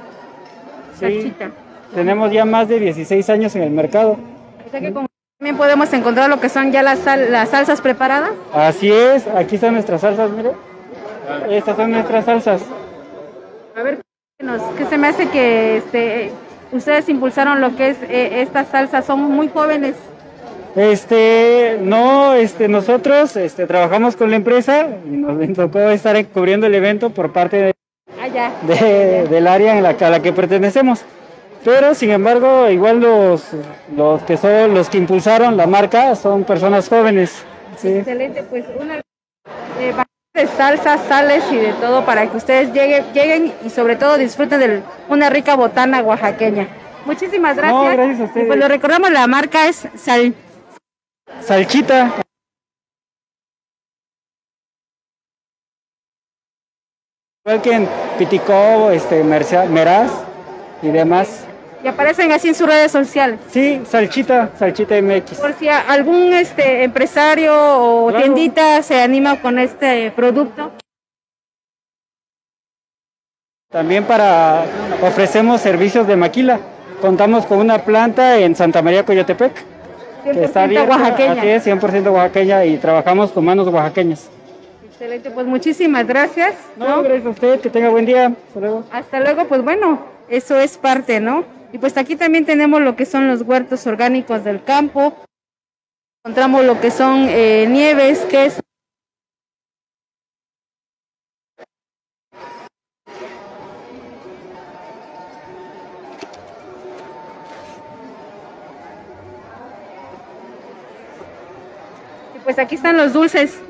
Sí. Salchita. Tenemos ya más de 16 años en el mercado. O sea que con- también podemos encontrar lo que son ya las, sal- las salsas preparadas. Así es, aquí están nuestras salsas, mire. Estas son nuestras salsas. A ver, ¿qué se me hace que este, ustedes impulsaron lo que es eh, estas salsas? Son muy jóvenes. Este, no, este, nosotros este, trabajamos con la empresa y nos tocó estar cubriendo el evento por parte de- Ah, ya. de- del área en la, a la que pertenecemos. Pero, sin embargo, igual los, los que son los que impulsaron la marca son personas jóvenes. Sí. Excelente, pues una eh, de salsas, sales y de todo para que ustedes lleguen, lleguen y sobre todo disfruten de una rica botana oaxaqueña. Muchísimas gracias. No, gracias a Y ustedes. pues lo recordamos, la marca es Sal. Salchita. Igual que en Piticó, este, Meraz y demás. Y aparecen así en sus redes sociales. Sí, Salchita, Salchita MX. Por si algún este empresario o Claro. tiendita se anima con este producto. También para ofrecemos servicios de maquila. Contamos con una planta en Santa María Coyotepec que está 100% abierta. oaxaqueña. Así es, 100% oaxaqueña y trabajamos con manos oaxaqueñas. Excelente, pues muchísimas gracias. No, gracias a usted, que tenga buen día. Hasta luego. Hasta luego, pues bueno, eso es parte, ¿no? Y pues aquí también tenemos lo que son los huertos orgánicos del campo. Encontramos lo que son eh, nieves, queso. Y pues aquí están los dulces.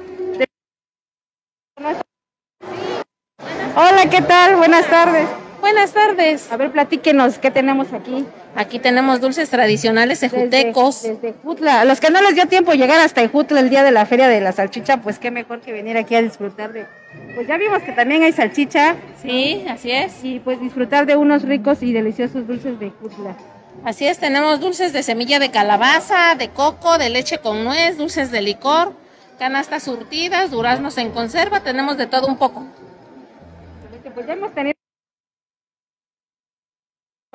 Hola, ¿qué tal? Buenas tardes. Buenas tardes. A ver, platíquenos, ¿qué tenemos aquí? Aquí tenemos dulces tradicionales ejutecos. Desde, desde Jutla. A los que no les dio tiempo llegar hasta Jutla el día de la feria de la salchicha, pues qué mejor que venir aquí a disfrutar de. Pues ya vimos que también hay salchicha. Sí, así es. Y pues disfrutar de unos ricos y deliciosos dulces de Jutla. Así es, tenemos dulces de semilla de calabaza, de coco, de leche con nuez, dulces de licor, canastas surtidas, duraznos en conserva, tenemos de todo un poco. Pues ya hemos tenido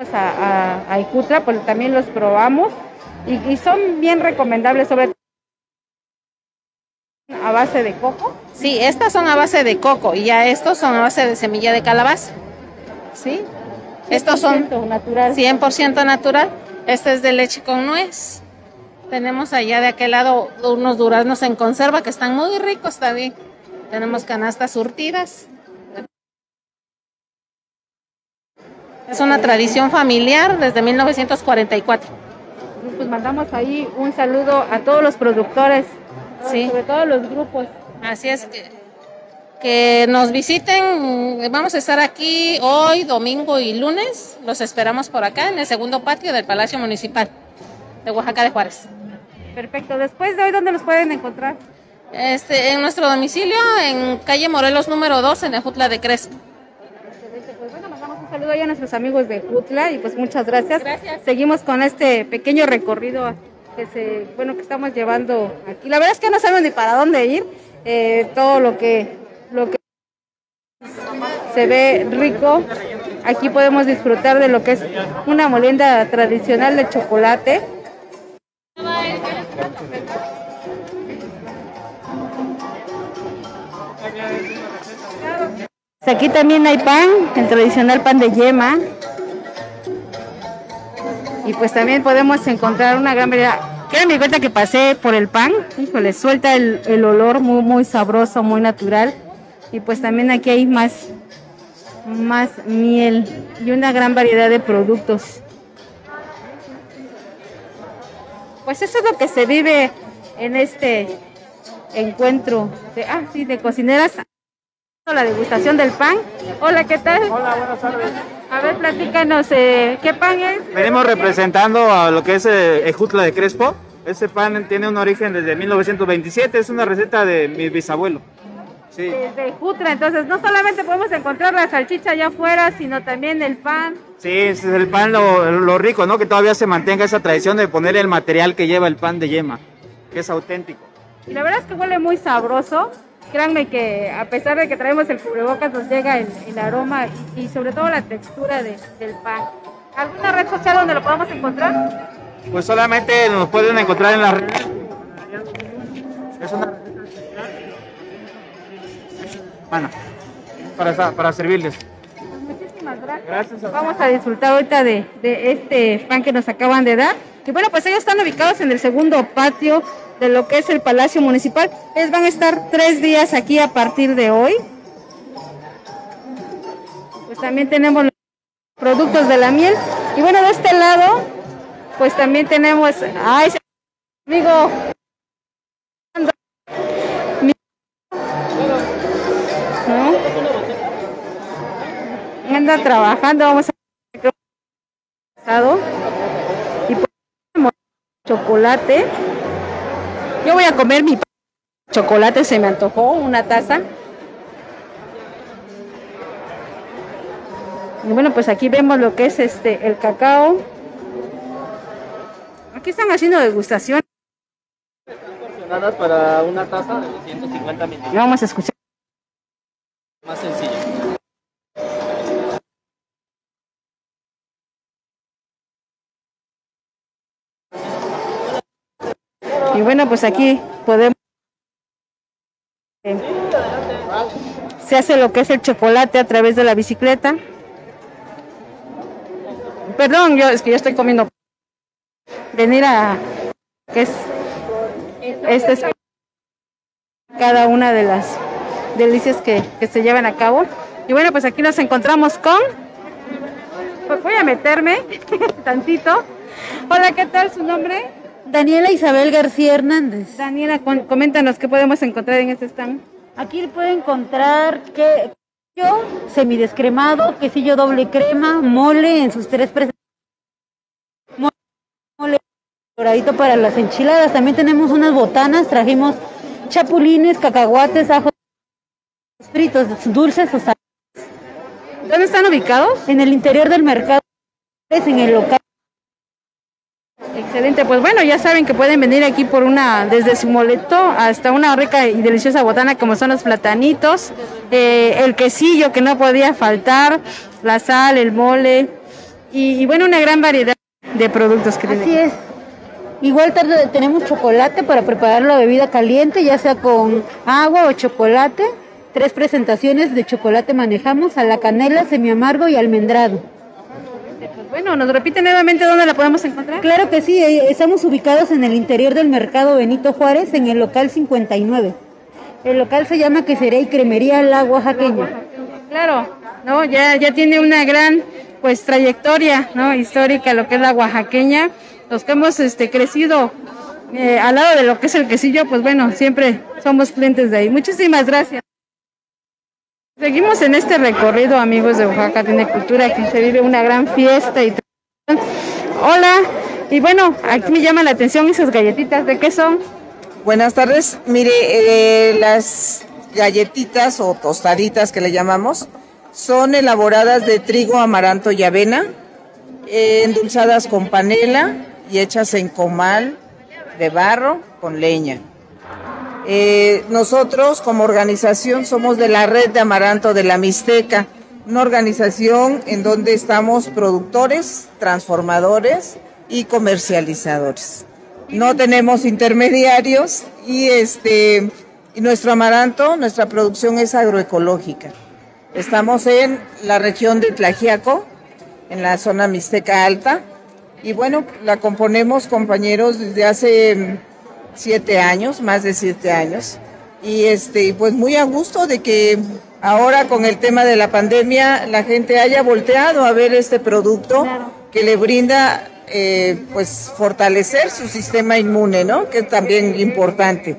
pues, a, a, a Ijutla, pues también los probamos y, y son bien recomendables, sobre todo a base de coco. Sí, estas son a base de coco y ya estos son a base de semilla de calabaza. ¿Sí? Estos son 100% natural. 100% natural. Este es de leche con nuez. Tenemos allá de aquel lado unos duraznos en conserva que están muy ricos también. Tenemos canastas surtidas. Es una tradición familiar desde 1944. Pues mandamos ahí un saludo a todos los productores, Sí. sobre todo los grupos. Así es que, que nos visiten. Vamos a estar aquí hoy, domingo y lunes. Los esperamos por acá en el segundo patio del Palacio Municipal de Oaxaca de Juárez. Perfecto. Después de hoy, ¿dónde los pueden encontrar? Este, en nuestro domicilio, en calle Morelos número 2, en Ejutla de Crespo. Saludo a nuestros amigos de Jutla y pues muchas gracias. Seguimos con este pequeño recorrido que se, bueno, que estamos llevando aquí. La verdad es que no sabemos ni para dónde ir. Eh, todo lo que, lo que se ve rico. Aquí podemos disfrutar de lo que es una molienda tradicional de chocolate. Aquí también hay pan, el tradicional pan de yema. Y pues también podemos encontrar una gran variedad. Quiero me di cuenta que pasé por el pan, híjole, suelta el, el olor muy, muy sabroso, muy natural. Y pues también aquí hay más, más miel y una gran variedad de productos. Pues eso es lo que se vive en este encuentro de, ah, sí, de cocineras. La degustación del pan. Hola, ¿qué tal? Hola, buenas tardes. A ver, platícanos, eh, ¿qué pan es? Venimos representando a lo que es eh, Ejutla de Crespo. Este pan tiene un origen desde 1927, es una receta de mi bisabuelo. Sí. De Jutla, entonces no solamente podemos encontrar la salchicha allá afuera, sino también el pan. Sí, ese es el pan lo, lo rico, ¿no? Que todavía se mantenga esa tradición de poner el material que lleva el pan de yema, que es auténtico. Y la verdad es que huele muy sabroso. Créanme que a pesar de que traemos el cubrebocas, nos llega el, aroma y, sobre todo la textura de- del pan. ¿Alguna red social donde lo podamos encontrar? Pues solamente nos pueden encontrar en las redes. Es una Bueno, para, para servirles. Muchísimas gracias. Gracias a Vamos a disfrutar ahorita de, de este pan que nos acaban de dar. Y bueno, pues ellos están ubicados en el segundo patio de lo que es el Palacio Municipal. Ellos van a estar tres días aquí a partir de hoy. Pues también tenemos los productos de la miel. Y bueno, de este lado, pues también tenemos... ¡Ay, amigo! ¿no? Anda trabajando, vamos a pasado y pues, chocolate. Yo voy a comer mi chocolate, se me antojó una taza. Y bueno, pues aquí vemos lo que es este el cacao. Aquí están haciendo degustación. Porcionadas para una taza de 250 Y mililitros. vamos a escuchar. Bueno, pues aquí podemos... se hace lo que es el chocolate a través de la bicicleta. Perdón, yo es que yo estoy comiendo. Venir a que es este es cada una de las delicias que, que se llevan a cabo. Y bueno, pues aquí nos encontramos con pues voy a meterme [LAUGHS] tantito. Hola, ¿qué tal su nombre? Daniela Isabel García Hernández. Daniela, coméntanos qué podemos encontrar en este stand. Aquí puede encontrar que quesillo semidescremado, quesillo doble crema, mole en sus tres presentaciones. Mole, doradito para las enchiladas. También tenemos unas botanas, trajimos chapulines, cacahuates, ajos fritos, dulces o salados. ¿Dónde están ubicados? En el interior del mercado, en el local. Excelente, pues bueno, ya saben que pueden venir aquí por una, desde su moleto hasta una rica y deliciosa botana como son los platanitos, eh, el quesillo que no podía faltar, la sal, el mole y, y bueno, una gran variedad de productos que tienen. Así es. Igual tarde- tenemos chocolate para preparar la bebida caliente, ya sea con agua o chocolate. Tres presentaciones de chocolate manejamos, a la canela, semiamargo y almendrado. Bueno, nos repite nuevamente dónde la podemos encontrar. Claro que sí, eh, estamos ubicados en el interior del mercado Benito Juárez, en el local 59. El local se llama Quesería y Cremería La Oaxaqueña. Claro, no, ya, ya tiene una gran pues trayectoria ¿no? histórica lo que es la oaxaqueña. Los que hemos este, crecido eh, al lado de lo que es el quesillo, pues bueno, siempre somos clientes de ahí. Muchísimas gracias. Seguimos en este recorrido, amigos de Oaxaca Tiene Cultura, aquí se vive una gran fiesta y Hola, y bueno, aquí me llama la atención esas galletitas, ¿de qué son? Buenas tardes. Mire, eh, las galletitas o tostaditas que le llamamos son elaboradas de trigo, amaranto y avena, eh, endulzadas con panela y hechas en comal de barro con leña. Eh, nosotros como organización somos de la red de amaranto de la Mixteca, una organización en donde estamos productores, transformadores y comercializadores. No tenemos intermediarios y este nuestro amaranto, nuestra producción es agroecológica. Estamos en la región de Tlajiaco, en la zona Mixteca Alta, y bueno, la componemos compañeros desde hace siete años, más de siete años, y este, pues muy a gusto de que ahora con el tema de la pandemia la gente haya volteado a ver este producto que le brinda eh, pues fortalecer su sistema inmune, ¿no? Que es también importante.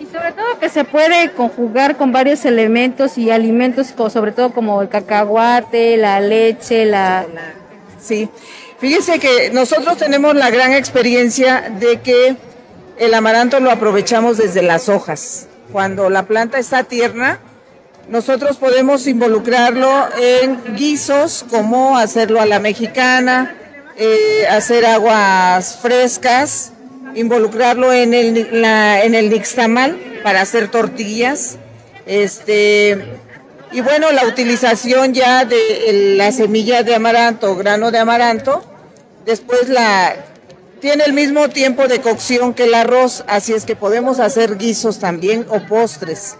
Y sobre todo que se puede conjugar con varios elementos y alimentos, sobre todo como el cacahuate, la leche, la... Sí, fíjese que nosotros tenemos la gran experiencia de que el amaranto lo aprovechamos desde las hojas. Cuando la planta está tierna, nosotros podemos involucrarlo en guisos como hacerlo a la mexicana, eh, hacer aguas frescas, involucrarlo en el, en el nixtamal para hacer tortillas. Este, y bueno, la utilización ya de la semilla de amaranto, grano de amaranto, después la tiene el mismo tiempo de cocción que el arroz, así es que podemos hacer guisos también o postres.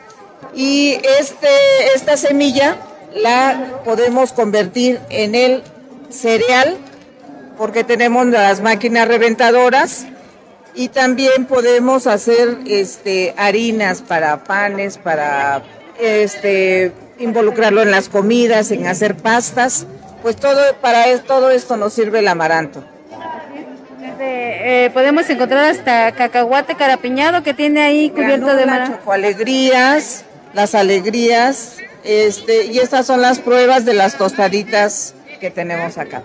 Y este, esta semilla la podemos convertir en el cereal, porque tenemos las máquinas reventadoras y también podemos hacer este, harinas para panes, para este, involucrarlo en las comidas, en hacer pastas. Pues todo, para todo esto nos sirve el amaranto. Eh, podemos encontrar hasta cacahuate carapiñado que tiene ahí cubierto de mar. alegrías, las alegrías, este, y estas son las pruebas de las tostaditas que tenemos acá.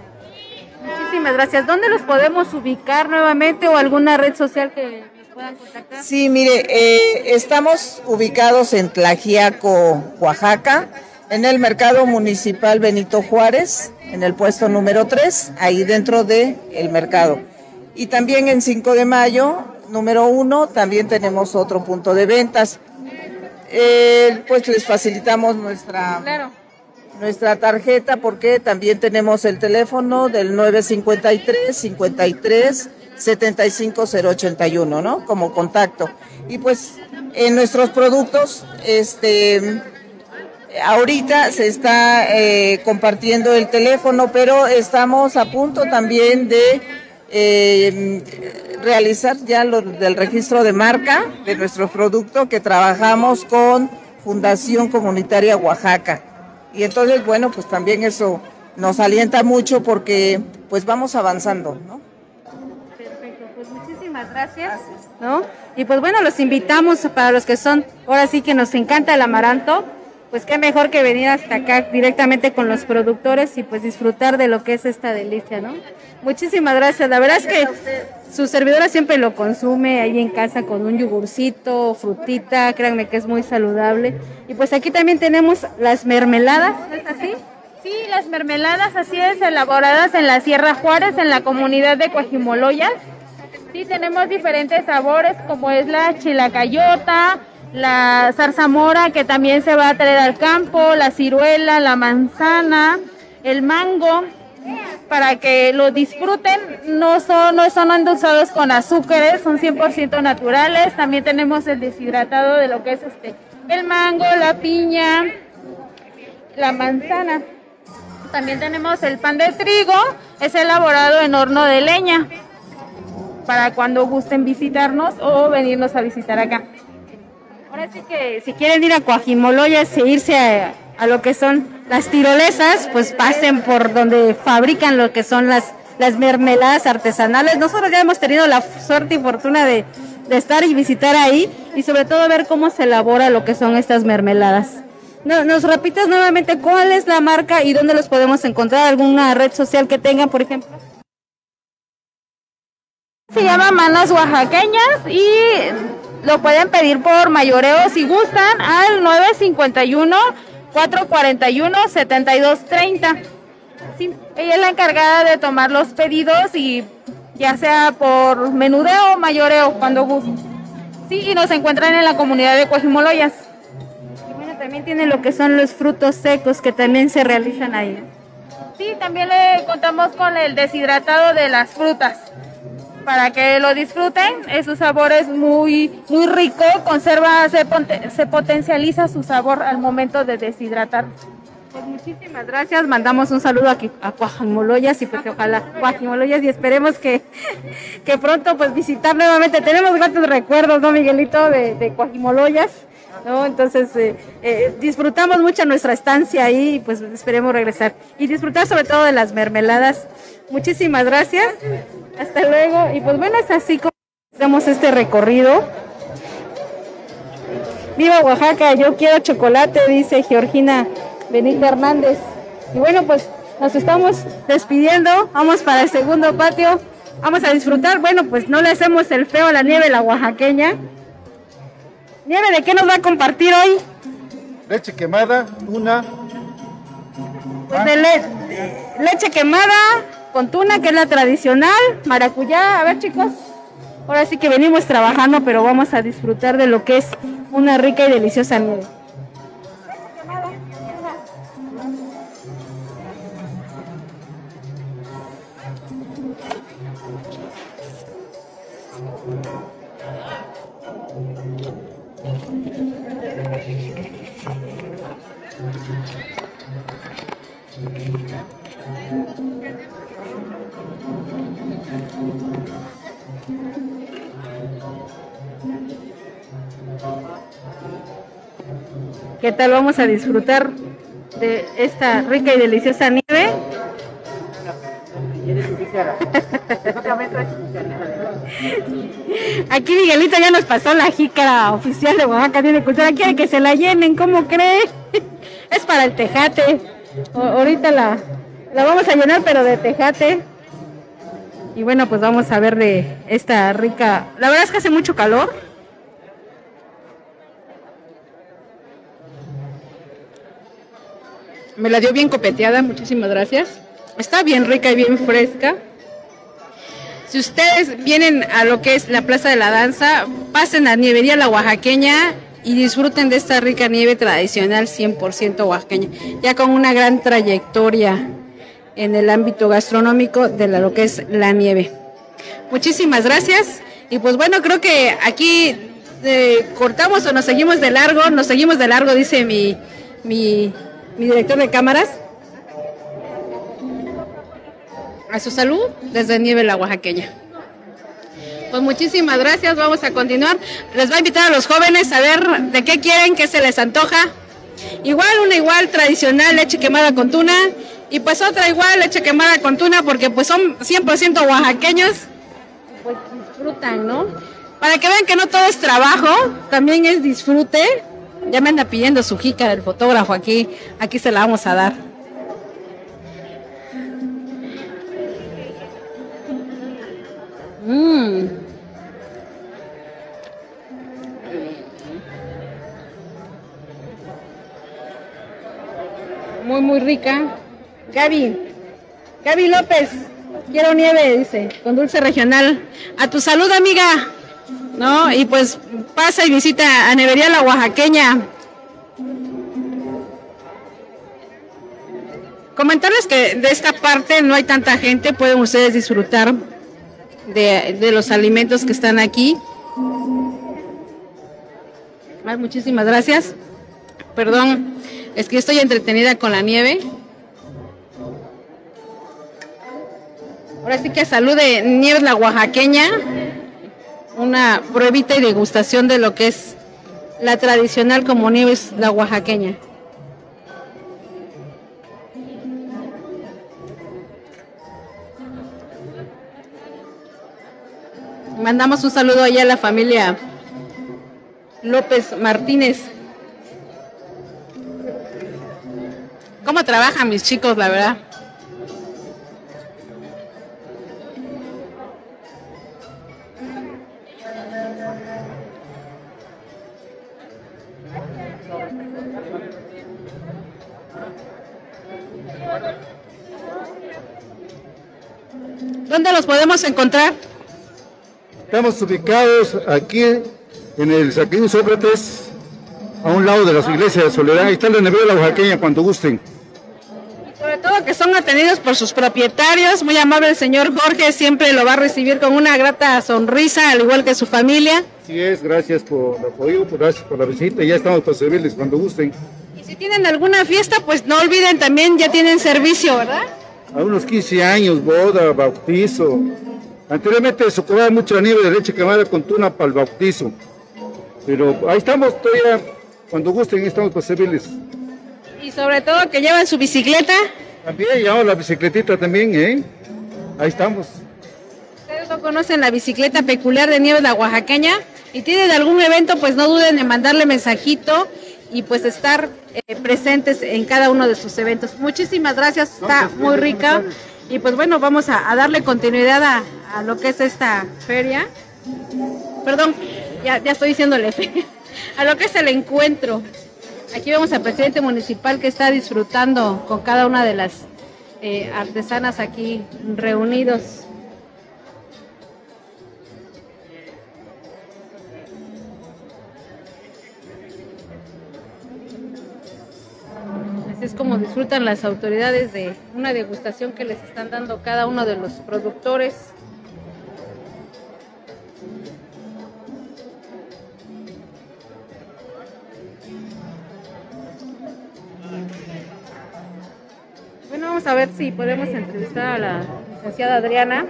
Muchísimas gracias. ¿Dónde los podemos ubicar nuevamente o alguna red social que nos puedan contactar? Sí, mire, eh, estamos ubicados en Tlajiaco, Oaxaca, en el mercado municipal Benito Juárez, en el puesto número 3, ahí dentro del el mercado. Y también en 5 de mayo, número 1, también tenemos otro punto de ventas. Eh, pues les facilitamos nuestra, nuestra tarjeta porque también tenemos el teléfono del 953 53 75081, ¿no? Como contacto. Y pues en nuestros productos, este, ahorita se está eh, compartiendo el teléfono, pero estamos a punto también de eh, realizar ya lo del registro de marca de nuestro producto que trabajamos con Fundación Comunitaria Oaxaca. Y entonces, bueno, pues también eso nos alienta mucho porque pues vamos avanzando, ¿no? Perfecto, pues muchísimas gracias, ¿no? Y pues bueno, los invitamos para los que son, ahora sí que nos encanta el amaranto, pues qué mejor que venir hasta acá directamente con los productores y pues disfrutar de lo que es esta delicia, ¿no? Muchísimas gracias, la verdad es que su servidora siempre lo consume ahí en casa con un yogurcito, frutita, créanme que es muy saludable. Y pues aquí también tenemos las mermeladas, ¿no es así? Sí, las mermeladas así es, elaboradas en la Sierra Juárez, en la comunidad de Coajimoloyas. Sí, tenemos diferentes sabores, como es la chilacayota, la zarzamora, que también se va a traer al campo, la ciruela, la manzana, el mango, para que lo disfruten. No son, no son endulzados con azúcares, son 100% naturales. También tenemos el deshidratado de lo que es este, el mango, la piña, la manzana. También tenemos el pan de trigo, es elaborado en horno de leña, para cuando gusten visitarnos o venirnos a visitar acá. Ahora sí que si quieren ir a Coajimoloyas e irse a, a lo que son las tirolesas, pues pasen por donde fabrican lo que son las, las mermeladas artesanales. Nosotros ya hemos tenido la suerte y fortuna de, de estar y visitar ahí y sobre todo ver cómo se elabora lo que son estas mermeladas. No, ¿Nos repites nuevamente cuál es la marca y dónde los podemos encontrar? ¿Alguna red social que tengan, por ejemplo? Se llama Manos Oaxaqueñas y lo pueden pedir por mayoreo si gustan al 951 441 7230. Sí, ella es la encargada de tomar los pedidos y ya sea por menudeo o mayoreo cuando gusten. Sí, y nos encuentran en la comunidad de Coajimoloyas. También tienen lo que son los frutos secos que también se realizan ahí. Sí, también le contamos con el deshidratado de las frutas para que lo disfruten. Es su sabor es muy, muy rico, conserva, se, se potencializa su sabor al momento de deshidratar. Pues muchísimas gracias, mandamos un saludo aquí a Coajimoloyas y pues ojalá Coajimoloyas y esperemos que, que pronto pues visitar nuevamente. Tenemos grandes recuerdos, ¿no, Miguelito? De, de Coajimoloyas, ¿no? Entonces eh, eh, disfrutamos mucho nuestra estancia ahí y pues esperemos regresar. Y disfrutar sobre todo de las mermeladas. Muchísimas gracias, hasta luego. Y pues bueno, es así como hacemos este recorrido. Viva Oaxaca, yo quiero chocolate, dice Georgina Benita Hernández. Y bueno, pues nos estamos despidiendo, vamos para el segundo patio, vamos a disfrutar. Bueno, pues no le hacemos el feo a la nieve, la oaxaqueña. Nieve, ¿de qué nos va a compartir hoy? Leche quemada, tuna. Pues de le- leche quemada con tuna, que es la tradicional, maracuyá. A ver, chicos, ahora sí que venimos trabajando, pero vamos a disfrutar de lo que es una rica y deliciosa nieve. ¿Qué tal? Vamos a disfrutar de esta rica y deliciosa nieve. Aquí Miguelito ya nos pasó la jícara oficial de Oaxaca Tiene Cultura. Quiere que se la llenen, ¿cómo cree? [LAUGHS] Es para el tejate. Ahorita la, la vamos a llenar, pero de tejate. Y bueno, pues vamos a ver de esta rica. La verdad es que hace mucho calor. Me la dio bien copeteada, muchísimas gracias. Está bien rica y bien fresca. Si ustedes vienen a lo que es la Plaza de la Danza, pasen a Nievería La Oaxaqueña y disfruten de esta rica nieve tradicional 100% oaxaqueña, ya con una gran trayectoria en el ámbito gastronómico de lo que es la nieve. Muchísimas gracias. Y pues bueno, creo que aquí eh, cortamos o nos seguimos de largo, nos seguimos de largo, dice mi, mi, mi director de cámaras. A su salud, desde Nieve la Oaxaqueña. Pues muchísimas gracias, vamos a continuar. Les va a invitar a los jóvenes a ver de qué quieren, qué se les antoja. Igual, una igual tradicional, leche quemada con tuna. Y pues otra igual, leche quemada con tuna, porque pues son 100% oaxaqueños. Pues disfrutan, ¿no? Para que vean que no todo es trabajo, también es disfrute. Ya me anda pidiendo su jica el fotógrafo aquí, aquí se la vamos a dar. Mmm. Muy, muy rica. Gaby, Gaby López, quiero nieve, dice, con dulce regional. A tu salud, amiga. ¿No? Y pues pasa y visita a Nevería La Oaxaqueña. Comentarles que de esta parte no hay tanta gente, pueden ustedes disfrutar de, los alimentos que están aquí. Ay, muchísimas gracias. Perdón, es que estoy entretenida con la nieve. Ahora sí que salud de Nieves la Oaxaqueña, una pruebita y degustación de lo que es la tradicional como Nieves la Oaxaqueña. Mandamos un saludo allá a la familia López Martínez. ¿Cómo trabajan mis chicos, la verdad? ¿Dónde los podemos encontrar? Estamos ubicados aquí en el Saquín Sócrates, a un lado de las iglesias de Soledad. Ahí está la nevera de la Oaxaqueña cuando gusten. Sobre todo que son atendidos por sus propietarios. Muy amable el señor Jorge, siempre lo va a recibir con una grata sonrisa, al igual que su familia. Así es, gracias por el apoyo, por- gracias por la visita. Ya estamos para servirles cuando gusten. Y si tienen alguna fiesta, pues no olviden también, ya tienen servicio, ¿verdad? A unos 15 años, boda, bautizo. Anteriormente se cobraba mucha nieve de leche quemada con tuna para el bautizo. Pero ahí estamos todavía, cuando gusten, estamos para servirles. Y sobre todo que llevan su bicicleta. También llevamos la bicicletita también, ¿eh? Ahí estamos. Ustedes no conocen la bicicleta peculiar de Nieves la Oaxaqueña y tienen algún evento, pues no duden en mandarle mensajito y pues estar eh, presentes en cada uno de sus eventos. Muchísimas gracias, está muy rica. Y pues bueno, vamos a, a darle continuidad a, a lo que es esta feria. Perdón, ya, ya estoy diciéndole fe. [LAUGHS] A lo que es el encuentro. Aquí vemos al presidente municipal que está disfrutando con cada una de las eh, artesanas aquí reunidos. Es como disfrutan las autoridades de una degustación que les están dando cada uno de los productores. Bueno, vamos a ver si podemos entrevistar a la licenciada Adriana,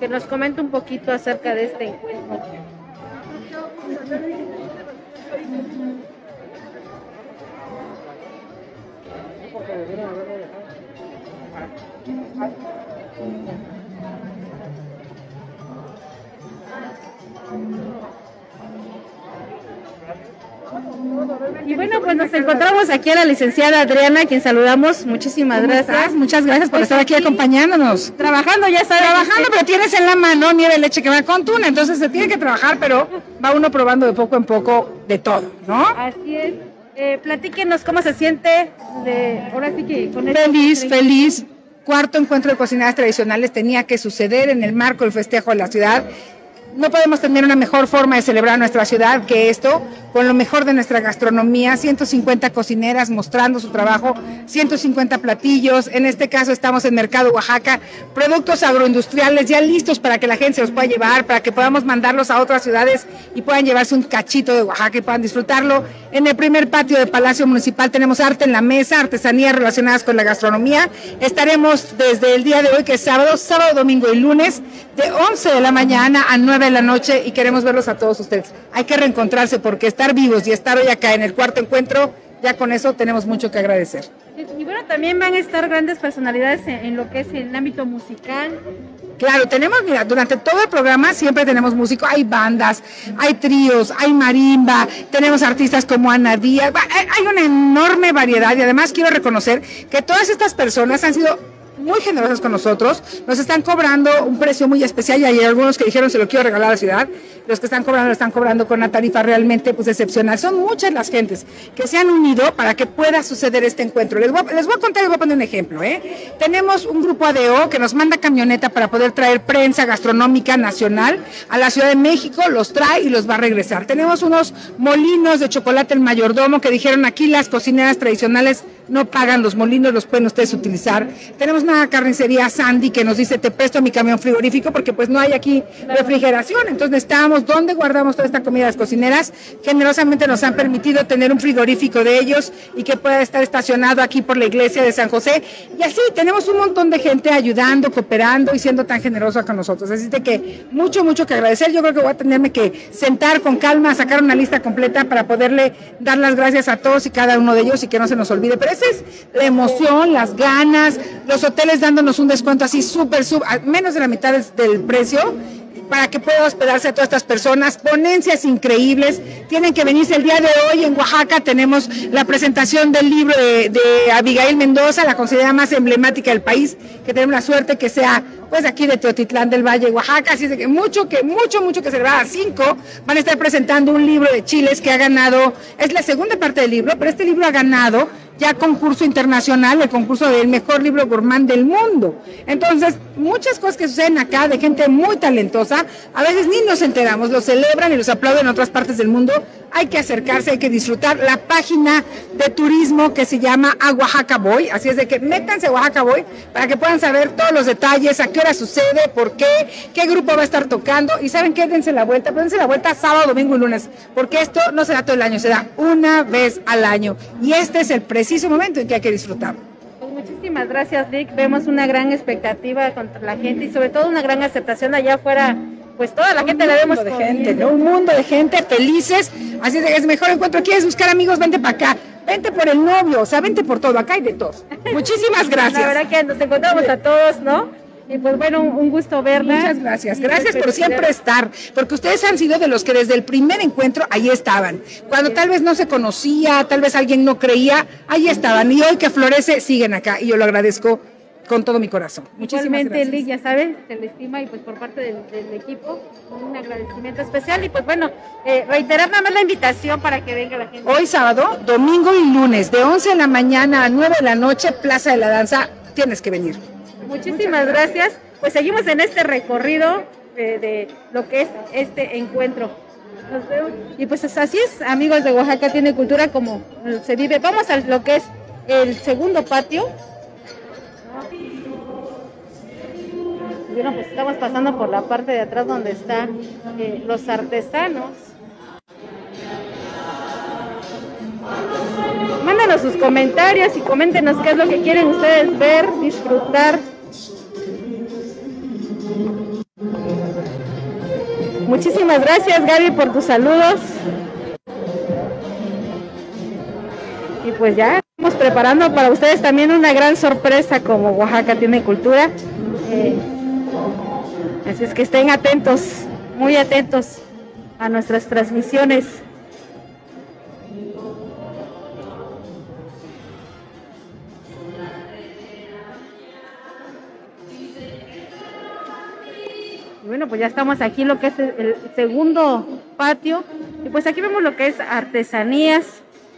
que nos comente un poquito acerca de este encuentro. Y bueno, pues nos encontramos aquí a la licenciada Adriana, a quien saludamos. Muchísimas ¿Cómo gracias. estás? Muchas gracias por estar aquí acompañándonos. Trabajando, ya sabes. Trabajando, pero tienes en la mano nieve de leche que va con tuna, entonces se tiene que trabajar, pero va uno probando de poco en poco de todo, ¿no? Así es. Eh, platíquenos cómo se siente de, ahora sí que con este- Feliz, feliz. Cuarto encuentro de cocinadas tradicionales tenía que suceder en el marco del festejo de la ciudad. No podemos tener una mejor forma de celebrar nuestra ciudad que esto, con lo mejor de nuestra gastronomía, 150 cocineras mostrando su trabajo, 150 platillos, en este caso estamos en Mercado Oaxaca, productos agroindustriales ya listos para que la gente se los pueda llevar, para que podamos mandarlos a otras ciudades y puedan llevarse un cachito de Oaxaca y puedan disfrutarlo. En el primer patio del Palacio Municipal tenemos arte en la mesa, artesanías relacionadas con la gastronomía. Estaremos desde el día de hoy, que es sábado, sábado, domingo y lunes, de 11 de la mañana a 9 de la noche y queremos verlos a todos ustedes. Hay que reencontrarse porque estar vivos y estar hoy acá en el cuarto encuentro, ya con eso tenemos mucho que agradecer. Y bueno, también van a estar grandes personalidades en, en lo que es el ámbito musical. Claro, tenemos, mira, durante todo el programa siempre tenemos músicos, hay bandas, hay tríos, hay marimba, tenemos artistas como Ana Díaz, hay hay una enorme variedad y además quiero reconocer que todas estas personas han sido muy generosas con nosotros, nos están cobrando un precio muy especial y hay algunos que dijeron se lo quiero regalar a la ciudad, los que están cobrando lo están cobrando con una tarifa realmente pues excepcional. Son muchas las gentes que se han unido para que pueda suceder este encuentro. Les voy, a- contar, les voy a poner un ejemplo. ¿eh? Tenemos un grupo ADO que nos manda camioneta para poder traer prensa gastronómica nacional a la Ciudad de México, los trae y los va a regresar. Tenemos unos molinos de chocolate el mayordomo que dijeron aquí las cocineras tradicionales no pagan los molinos, los pueden ustedes utilizar. Tenemos una carnicería Sandy que nos dice, te presto mi camión frigorífico porque pues no hay aquí refrigeración. Entonces necesitábamos dónde guardamos toda esta comida. Las cocineras generosamente nos han permitido tener un frigorífico de ellos y que pueda estar estacionado aquí por la iglesia de San José. Y así tenemos un montón de gente ayudando, cooperando y siendo tan generosa con nosotros. Así de que mucho, mucho que agradecer. Yo creo que voy a tenerme que sentar con calma, sacar una lista completa para poderle dar las gracias a todos y cada uno de ellos y que no se nos olvide. Pero esa es la emoción, las ganas, los hoteles dándonos un descuento así súper, súper, menos de la mitad del- precio para que pueda hospedarse a todas estas personas. Ponencias increíbles. Tienen que venirse el día de hoy en Oaxaca. Tenemos la presentación del libro de, Abigail Mendoza, la considerada más emblemática del país, que tenemos la suerte que sea pues aquí de Teotitlán del Valle, Oaxaca. Así es que mucho, que mucho, mucho que celebrar. A cinco van a estar presentando un libro de chiles que ha ganado, es la segunda parte del libro, pero este libro ha ganado ya concurso internacional, el concurso del mejor libro gourmand del mundo. Entonces, muchas cosas que suceden acá de gente muy talentosa, a veces ni nos enteramos, los celebran y los aplauden en otras partes del mundo. Hay que acercarse, hay que disfrutar la página de turismo que se llama A Oaxaca Voy. Así es de que métanse a Oaxaca Voy para que puedan saber todos los detalles, a qué hora sucede, por qué, qué grupo va a estar tocando. Y saben qué, dense la vuelta, pero la vuelta sábado, domingo y lunes, porque esto no se da todo el año, se da una vez al año. Y este es el preciso momento en que hay que disfrutarlo. Pues muchísimas gracias, Vic. Vemos una gran expectativa contra la gente y sobre todo una gran aceptación allá afuera. Pues toda la gente la vemos de gente, ¿no? Un mundo de gente felices. Así es, es mejor encuentro. ¿Quieres buscar amigos? Vente para acá. Vente por el novio, o sea, vente por todo. Acá hay de todo. [LAUGHS] Muchísimas gracias. La verdad que nos encontramos a todos, ¿no? Y pues bueno, un, gusto verla. Muchas gracias. Gracias por siempre estar, porque ustedes han sido de los que desde el primer encuentro ahí estaban. Cuando tal vez no se conocía, tal vez alguien no creía, ahí estaban. Y hoy que florece, siguen acá. Y yo lo agradezco con todo mi corazón. Muchísimas Igualmente, gracias. Lick, ya sabes, se le estima y pues por parte del, del equipo un agradecimiento especial y pues bueno, eh, reiterar nada más la invitación para que venga la gente. Hoy sábado, domingo y lunes, de 11 de la mañana a 9 de la noche, Plaza de la Danza, tienes que venir. Muchísimas gracias. Pues seguimos en este recorrido de, de lo que es este encuentro. Nos vemos. Y pues es- así es, amigos de Oaxaca tiene cultura como se vive. Vamos a lo que es el segundo patio. Bueno, pues estamos pasando por la parte de atrás donde están eh, los artesanos. Mándenos sus comentarios y coméntenos qué es lo que quieren ustedes ver, disfrutar. Muchísimas gracias Gaby por tus saludos. Y pues ya estamos preparando para ustedes también una gran sorpresa como Oaxaca tiene cultura. Eh, así es que estén atentos, muy atentos a nuestras transmisiones. Bueno, pues ya estamos aquí, lo que es el, segundo patio. Y pues aquí vemos lo que es artesanías,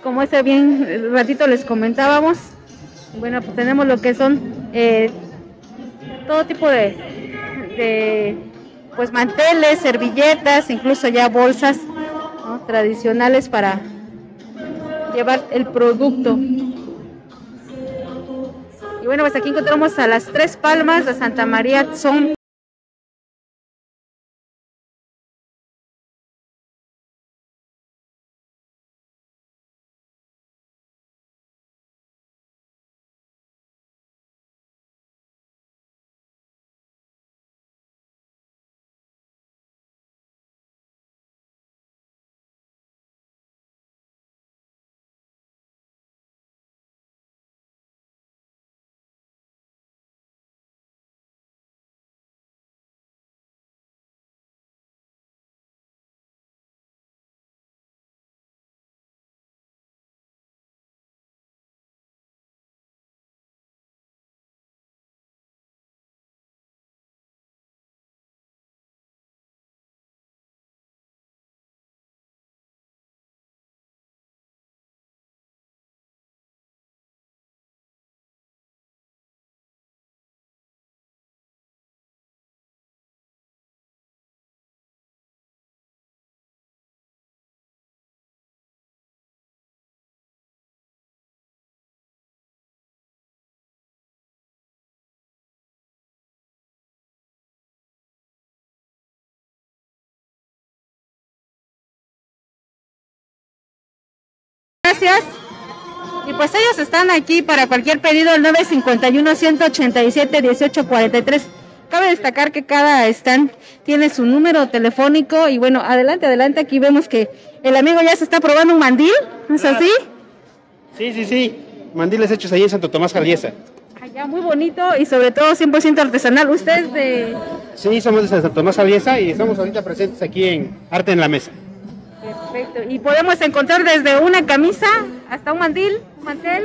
como ese bien ratito les comentábamos. Bueno, pues tenemos lo que son eh, todo tipo de, de pues manteles, servilletas, incluso ya bolsas tradicionales para llevar el producto. Y bueno, pues aquí encontramos a las tres palmas de Santa María, son Gracias. Y pues ellos están aquí para cualquier pedido el 951-187-1843. Cabe destacar que cada stand tiene su número telefónico y bueno, adelante, adelante, aquí vemos que el amigo ya se está probando un mandil, ¿no es así? Sí, sí, sí. Mandiles hechos ahí en Santo Tomás Jaliesa. Allá muy bonito y sobre todo 100% artesanal. ¿Usted es de...? Sí, somos de Santo Tomás Jaliesa y estamos ahorita presentes aquí en Arte en la Mesa. Perfecto. Y podemos encontrar desde una camisa hasta un mandil, un mantel.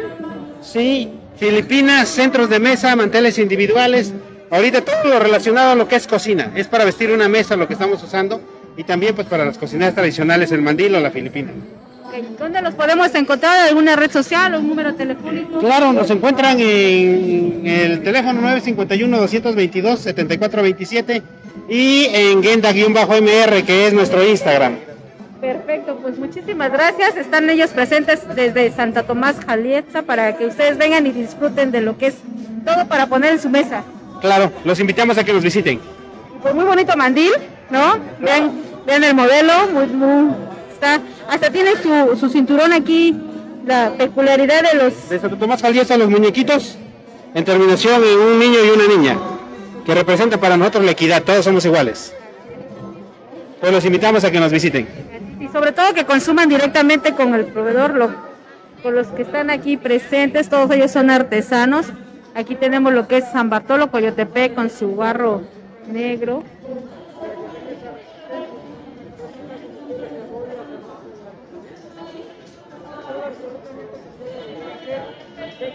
Sí, Filipinas, centros de mesa, manteles individuales. Ahorita todo lo relacionado a lo que es cocina. Es para vestir una mesa lo que estamos usando y también pues para las cocinas tradicionales, el mandil o la filipina. ¿Dónde los podemos encontrar? ¿Alguna red social o un número telefónico? Claro, nos encuentran en el teléfono 951-222-7427 y en Genda-MR, que es nuestro Instagram. Perfecto, pues muchísimas gracias. Están ellos presentes desde Santa Tomás Jalietza para que ustedes vengan y disfruten de lo que es todo para poner en su mesa. Claro, los invitamos a que nos visiten. Pues muy bonito mandil, ¿no? Vean, vean el modelo, muy, muy- está, hasta tiene su, su cinturón aquí, la peculiaridad de los De Santo Tomás Jaliesa, los muñequitos, en terminación en un niño y una niña, que representa para nosotros la equidad, todos somos iguales. Pues los invitamos a que nos visiten. Y sobre todo que consuman directamente con el proveedor, lo- con los que están aquí presentes, todos ellos son artesanos. Aquí tenemos lo que es San Bartolo Coyotepec con su barro negro.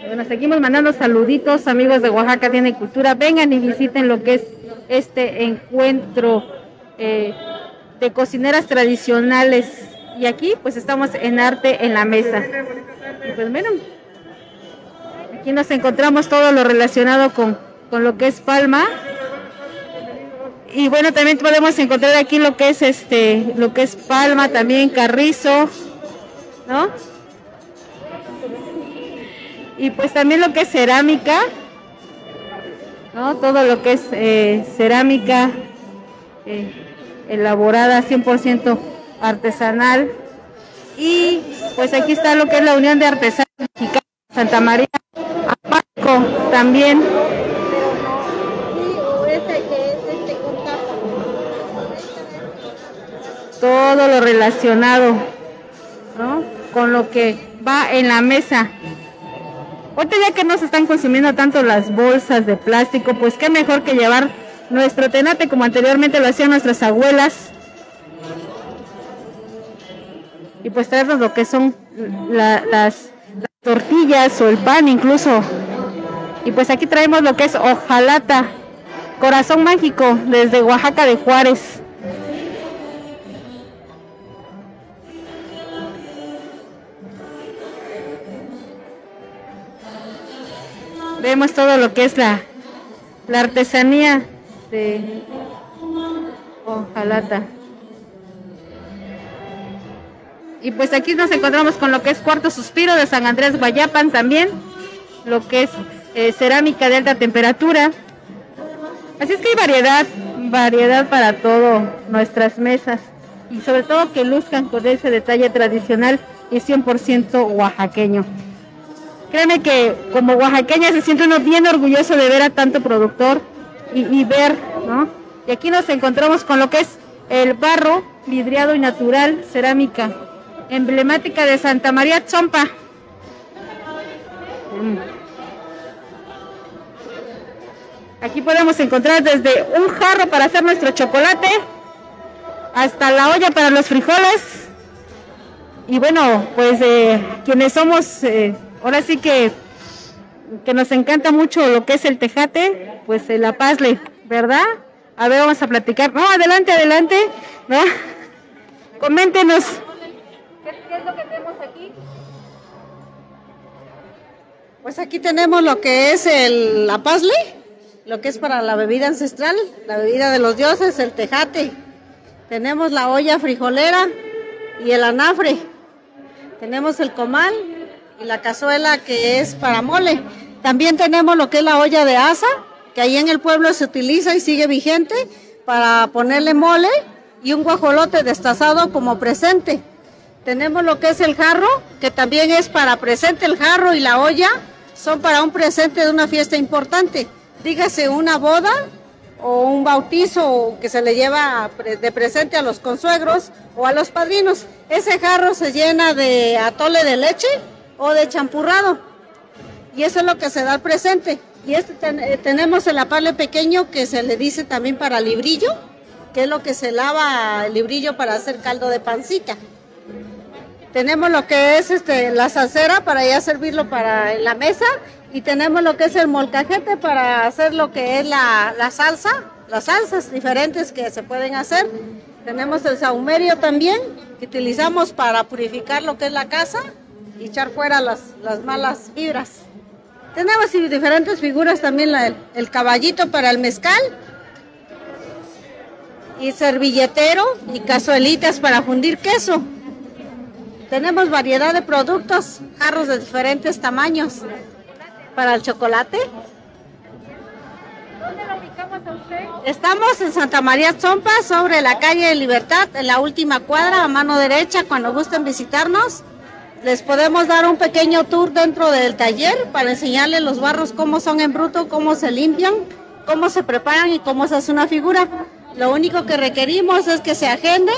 Bueno, seguimos mandando saluditos, amigos de Oaxaca Tiene Cultura. Vengan y visiten lo que es este encuentro eh, de cocineras tradicionales. Y aquí, pues estamos en arte en la mesa. Y pues miren, aquí nos encontramos todo lo relacionado con, con lo que es Palma. Y bueno, también podemos encontrar aquí lo que es este, lo que es Palma, también Carrizo, ¿no? Y pues también lo que es cerámica, ¿no? Todo lo que es eh, cerámica eh, elaborada 100% artesanal. Y pues aquí está lo que es la Unión de Artesanos Mexicanos Santa María, Apaco también. Todo lo relacionado ¿no? con lo que va en la mesa. Ahorita ya que no se están consumiendo tanto las bolsas de plástico, pues qué mejor que llevar nuestro tenate como anteriormente lo hacían nuestras abuelas. Y pues traernos lo que son la- las, las tortillas o el pan incluso. Y pues aquí traemos lo que es hojalata, corazón mágico desde Oaxaca de Juárez. Vemos todo lo que es la, la artesanía de, Jalata. Y pues aquí nos encontramos con lo que es Cuarto Suspiro de San Andrés Guayapan también, lo que es eh, cerámica de alta temperatura. Así es que hay variedad, variedad para todo nuestras mesas y sobre todo que luzcan con ese detalle tradicional y 100% oaxaqueño. Créeme que como oaxaqueña se siente uno bien orgulloso de ver a tanto productor y, ver, ¿no? Y aquí nos encontramos con lo que es el barro vidriado y natural, cerámica emblemática de Santa María Chompa. Mm. Aquí podemos encontrar desde un jarro para hacer nuestro chocolate hasta la olla para los frijoles. Y bueno, pues eh, quienes somos, eh, ahora sí que, que nos encanta mucho lo que es el tejate, pues el apazle, ¿verdad? A ver, vamos a platicar. No, adelante, adelante, ¿no? [LAUGHS] Coméntenos. ¿Qué, es lo que tenemos aquí? Pues aquí tenemos lo que es el apazle, lo que es para la bebida ancestral, la bebida de los dioses, el tejate. Tenemos la olla frijolera y el anafre. Tenemos el comal la cazuela que es para mole. También tenemos lo que es la olla de asa, que ahí en el pueblo se utiliza y sigue vigente para ponerle mole y un guajolote destazado como presente. Tenemos lo que es el jarro, que también es para presente el jarro y la olla, son para un presente de una fiesta importante. Dígase una boda o un bautizo que se le lleva de presente a los consuegros o a los padrinos. Ese jarro se llena de atole de leche o de champurrado. Y eso es lo que se da al presente. Y este eh, tenemos el apale pequeño que se le dice también para librillo, que es lo que se lava el librillo para hacer caldo de pancita. Tenemos lo que es este, la salsera para ya servirlo para la mesa y tenemos lo que es el molcajete para hacer lo que es la, salsa, las salsas diferentes que se pueden hacer. Tenemos el saumerio también que utilizamos para purificar lo que es la casa y echar fuera las, malas fibras. Tenemos diferentes figuras también, el caballito para el mezcal y servilletero y cazuelitas para fundir queso. Tenemos variedad de productos, jarros de diferentes tamaños para el chocolate. ¿Dónde lo ubicamos a usted? Estamos en Santa María Zompa, sobre la calle de Libertad, en la última cuadra, a mano derecha, cuando gusten visitarnos. Les podemos dar un pequeño tour dentro del taller para enseñarles los barros cómo son en bruto, cómo se limpian, cómo se preparan y cómo se hace una figura. Lo único que requerimos es que se agenden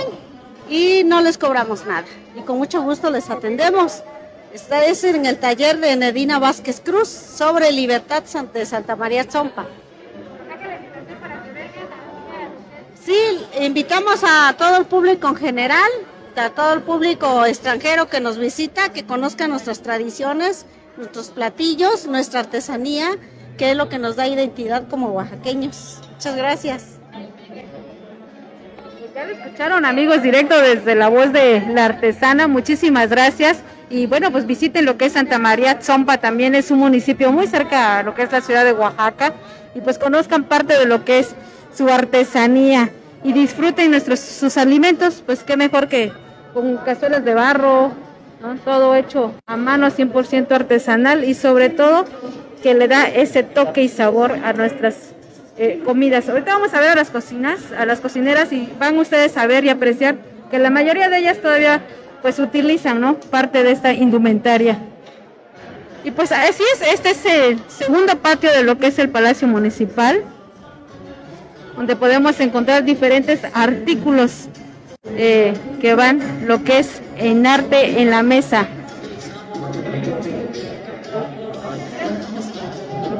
y no les cobramos nada. Y con mucho gusto les atendemos. Está es en el taller de Nedina Vázquez Cruz sobre Libertad de Santa María Zompa. Sí, invitamos a todo el público en general, a todo el público extranjero que nos visita, que conozca nuestras tradiciones, nuestros platillos, nuestra artesanía, que es lo que nos da identidad como oaxaqueños. Muchas gracias. Ya lo escucharon amigos directo desde la voz de la artesana, muchísimas gracias. Y bueno, pues visiten lo que es Santa María Tzompa, también es un municipio muy cerca a lo que es la ciudad de Oaxaca. Y pues conozcan parte de lo que es su artesanía y disfruten nuestros sus alimentos, pues qué mejor que con cazuelas de barro, todo hecho a mano 100% artesanal y sobre todo que le da ese toque y sabor a nuestras eh, comidas. Ahorita vamos a ver a las cocinas, a las cocineras y van ustedes a ver y apreciar que la mayoría de ellas todavía pues utilizan. Parte de esta indumentaria. Y pues así es, este es el segundo patio de lo que es el Palacio Municipal, donde podemos encontrar diferentes artículos eh, que van lo que es en arte en la mesa.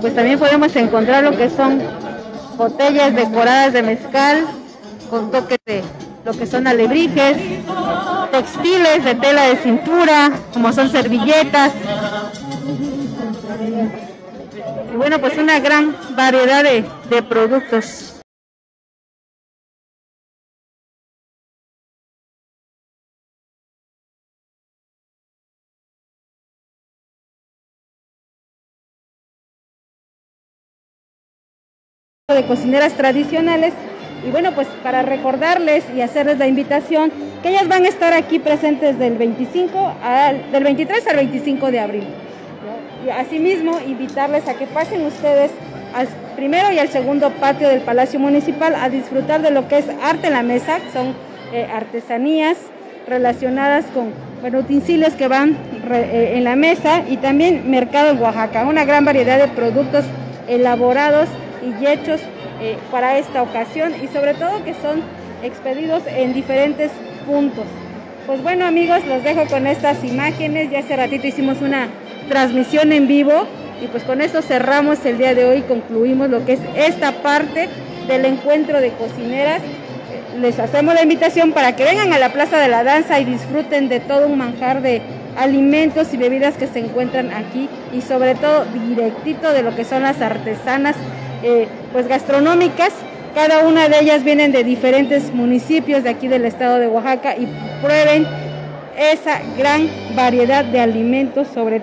pues también podemos encontrar lo que son botellas decoradas de mezcal con toques de lo que son alebrijes, textiles de tela de cintura, como son servilletas. Y bueno, pues una gran variedad de, de productos. De cocineras tradicionales Y bueno, pues para recordarles y hacerles la invitación que ellas van a estar aquí presentes del 25 al, del 23 al 25 de abril. Y asimismo, invitarles a que pasen ustedes al primero y al segundo patio del Palacio Municipal a disfrutar de lo que es arte en la mesa, son eh, artesanías relacionadas con utensilios que van re, eh, en la mesa y también mercado en Oaxaca, una gran variedad de productos elaborados y hechos eh, para esta ocasión y sobre todo que son expedidos en diferentes puntos. Pues bueno amigos, los dejo con estas imágenes, ya hace ratito hicimos una transmisión en vivo y pues con esto cerramos el día de hoy, concluimos lo que es esta parte del encuentro de cocineras. Les hacemos la invitación para que vengan a la Plaza de la Danza y disfruten de todo un manjar de alimentos y bebidas que se encuentran aquí y sobre todo directito de lo que son las artesanas eh, pues gastronómicas. Cada una de ellas vienen de diferentes municipios de aquí del estado de Oaxaca y prueben esa gran variedad de alimentos sobre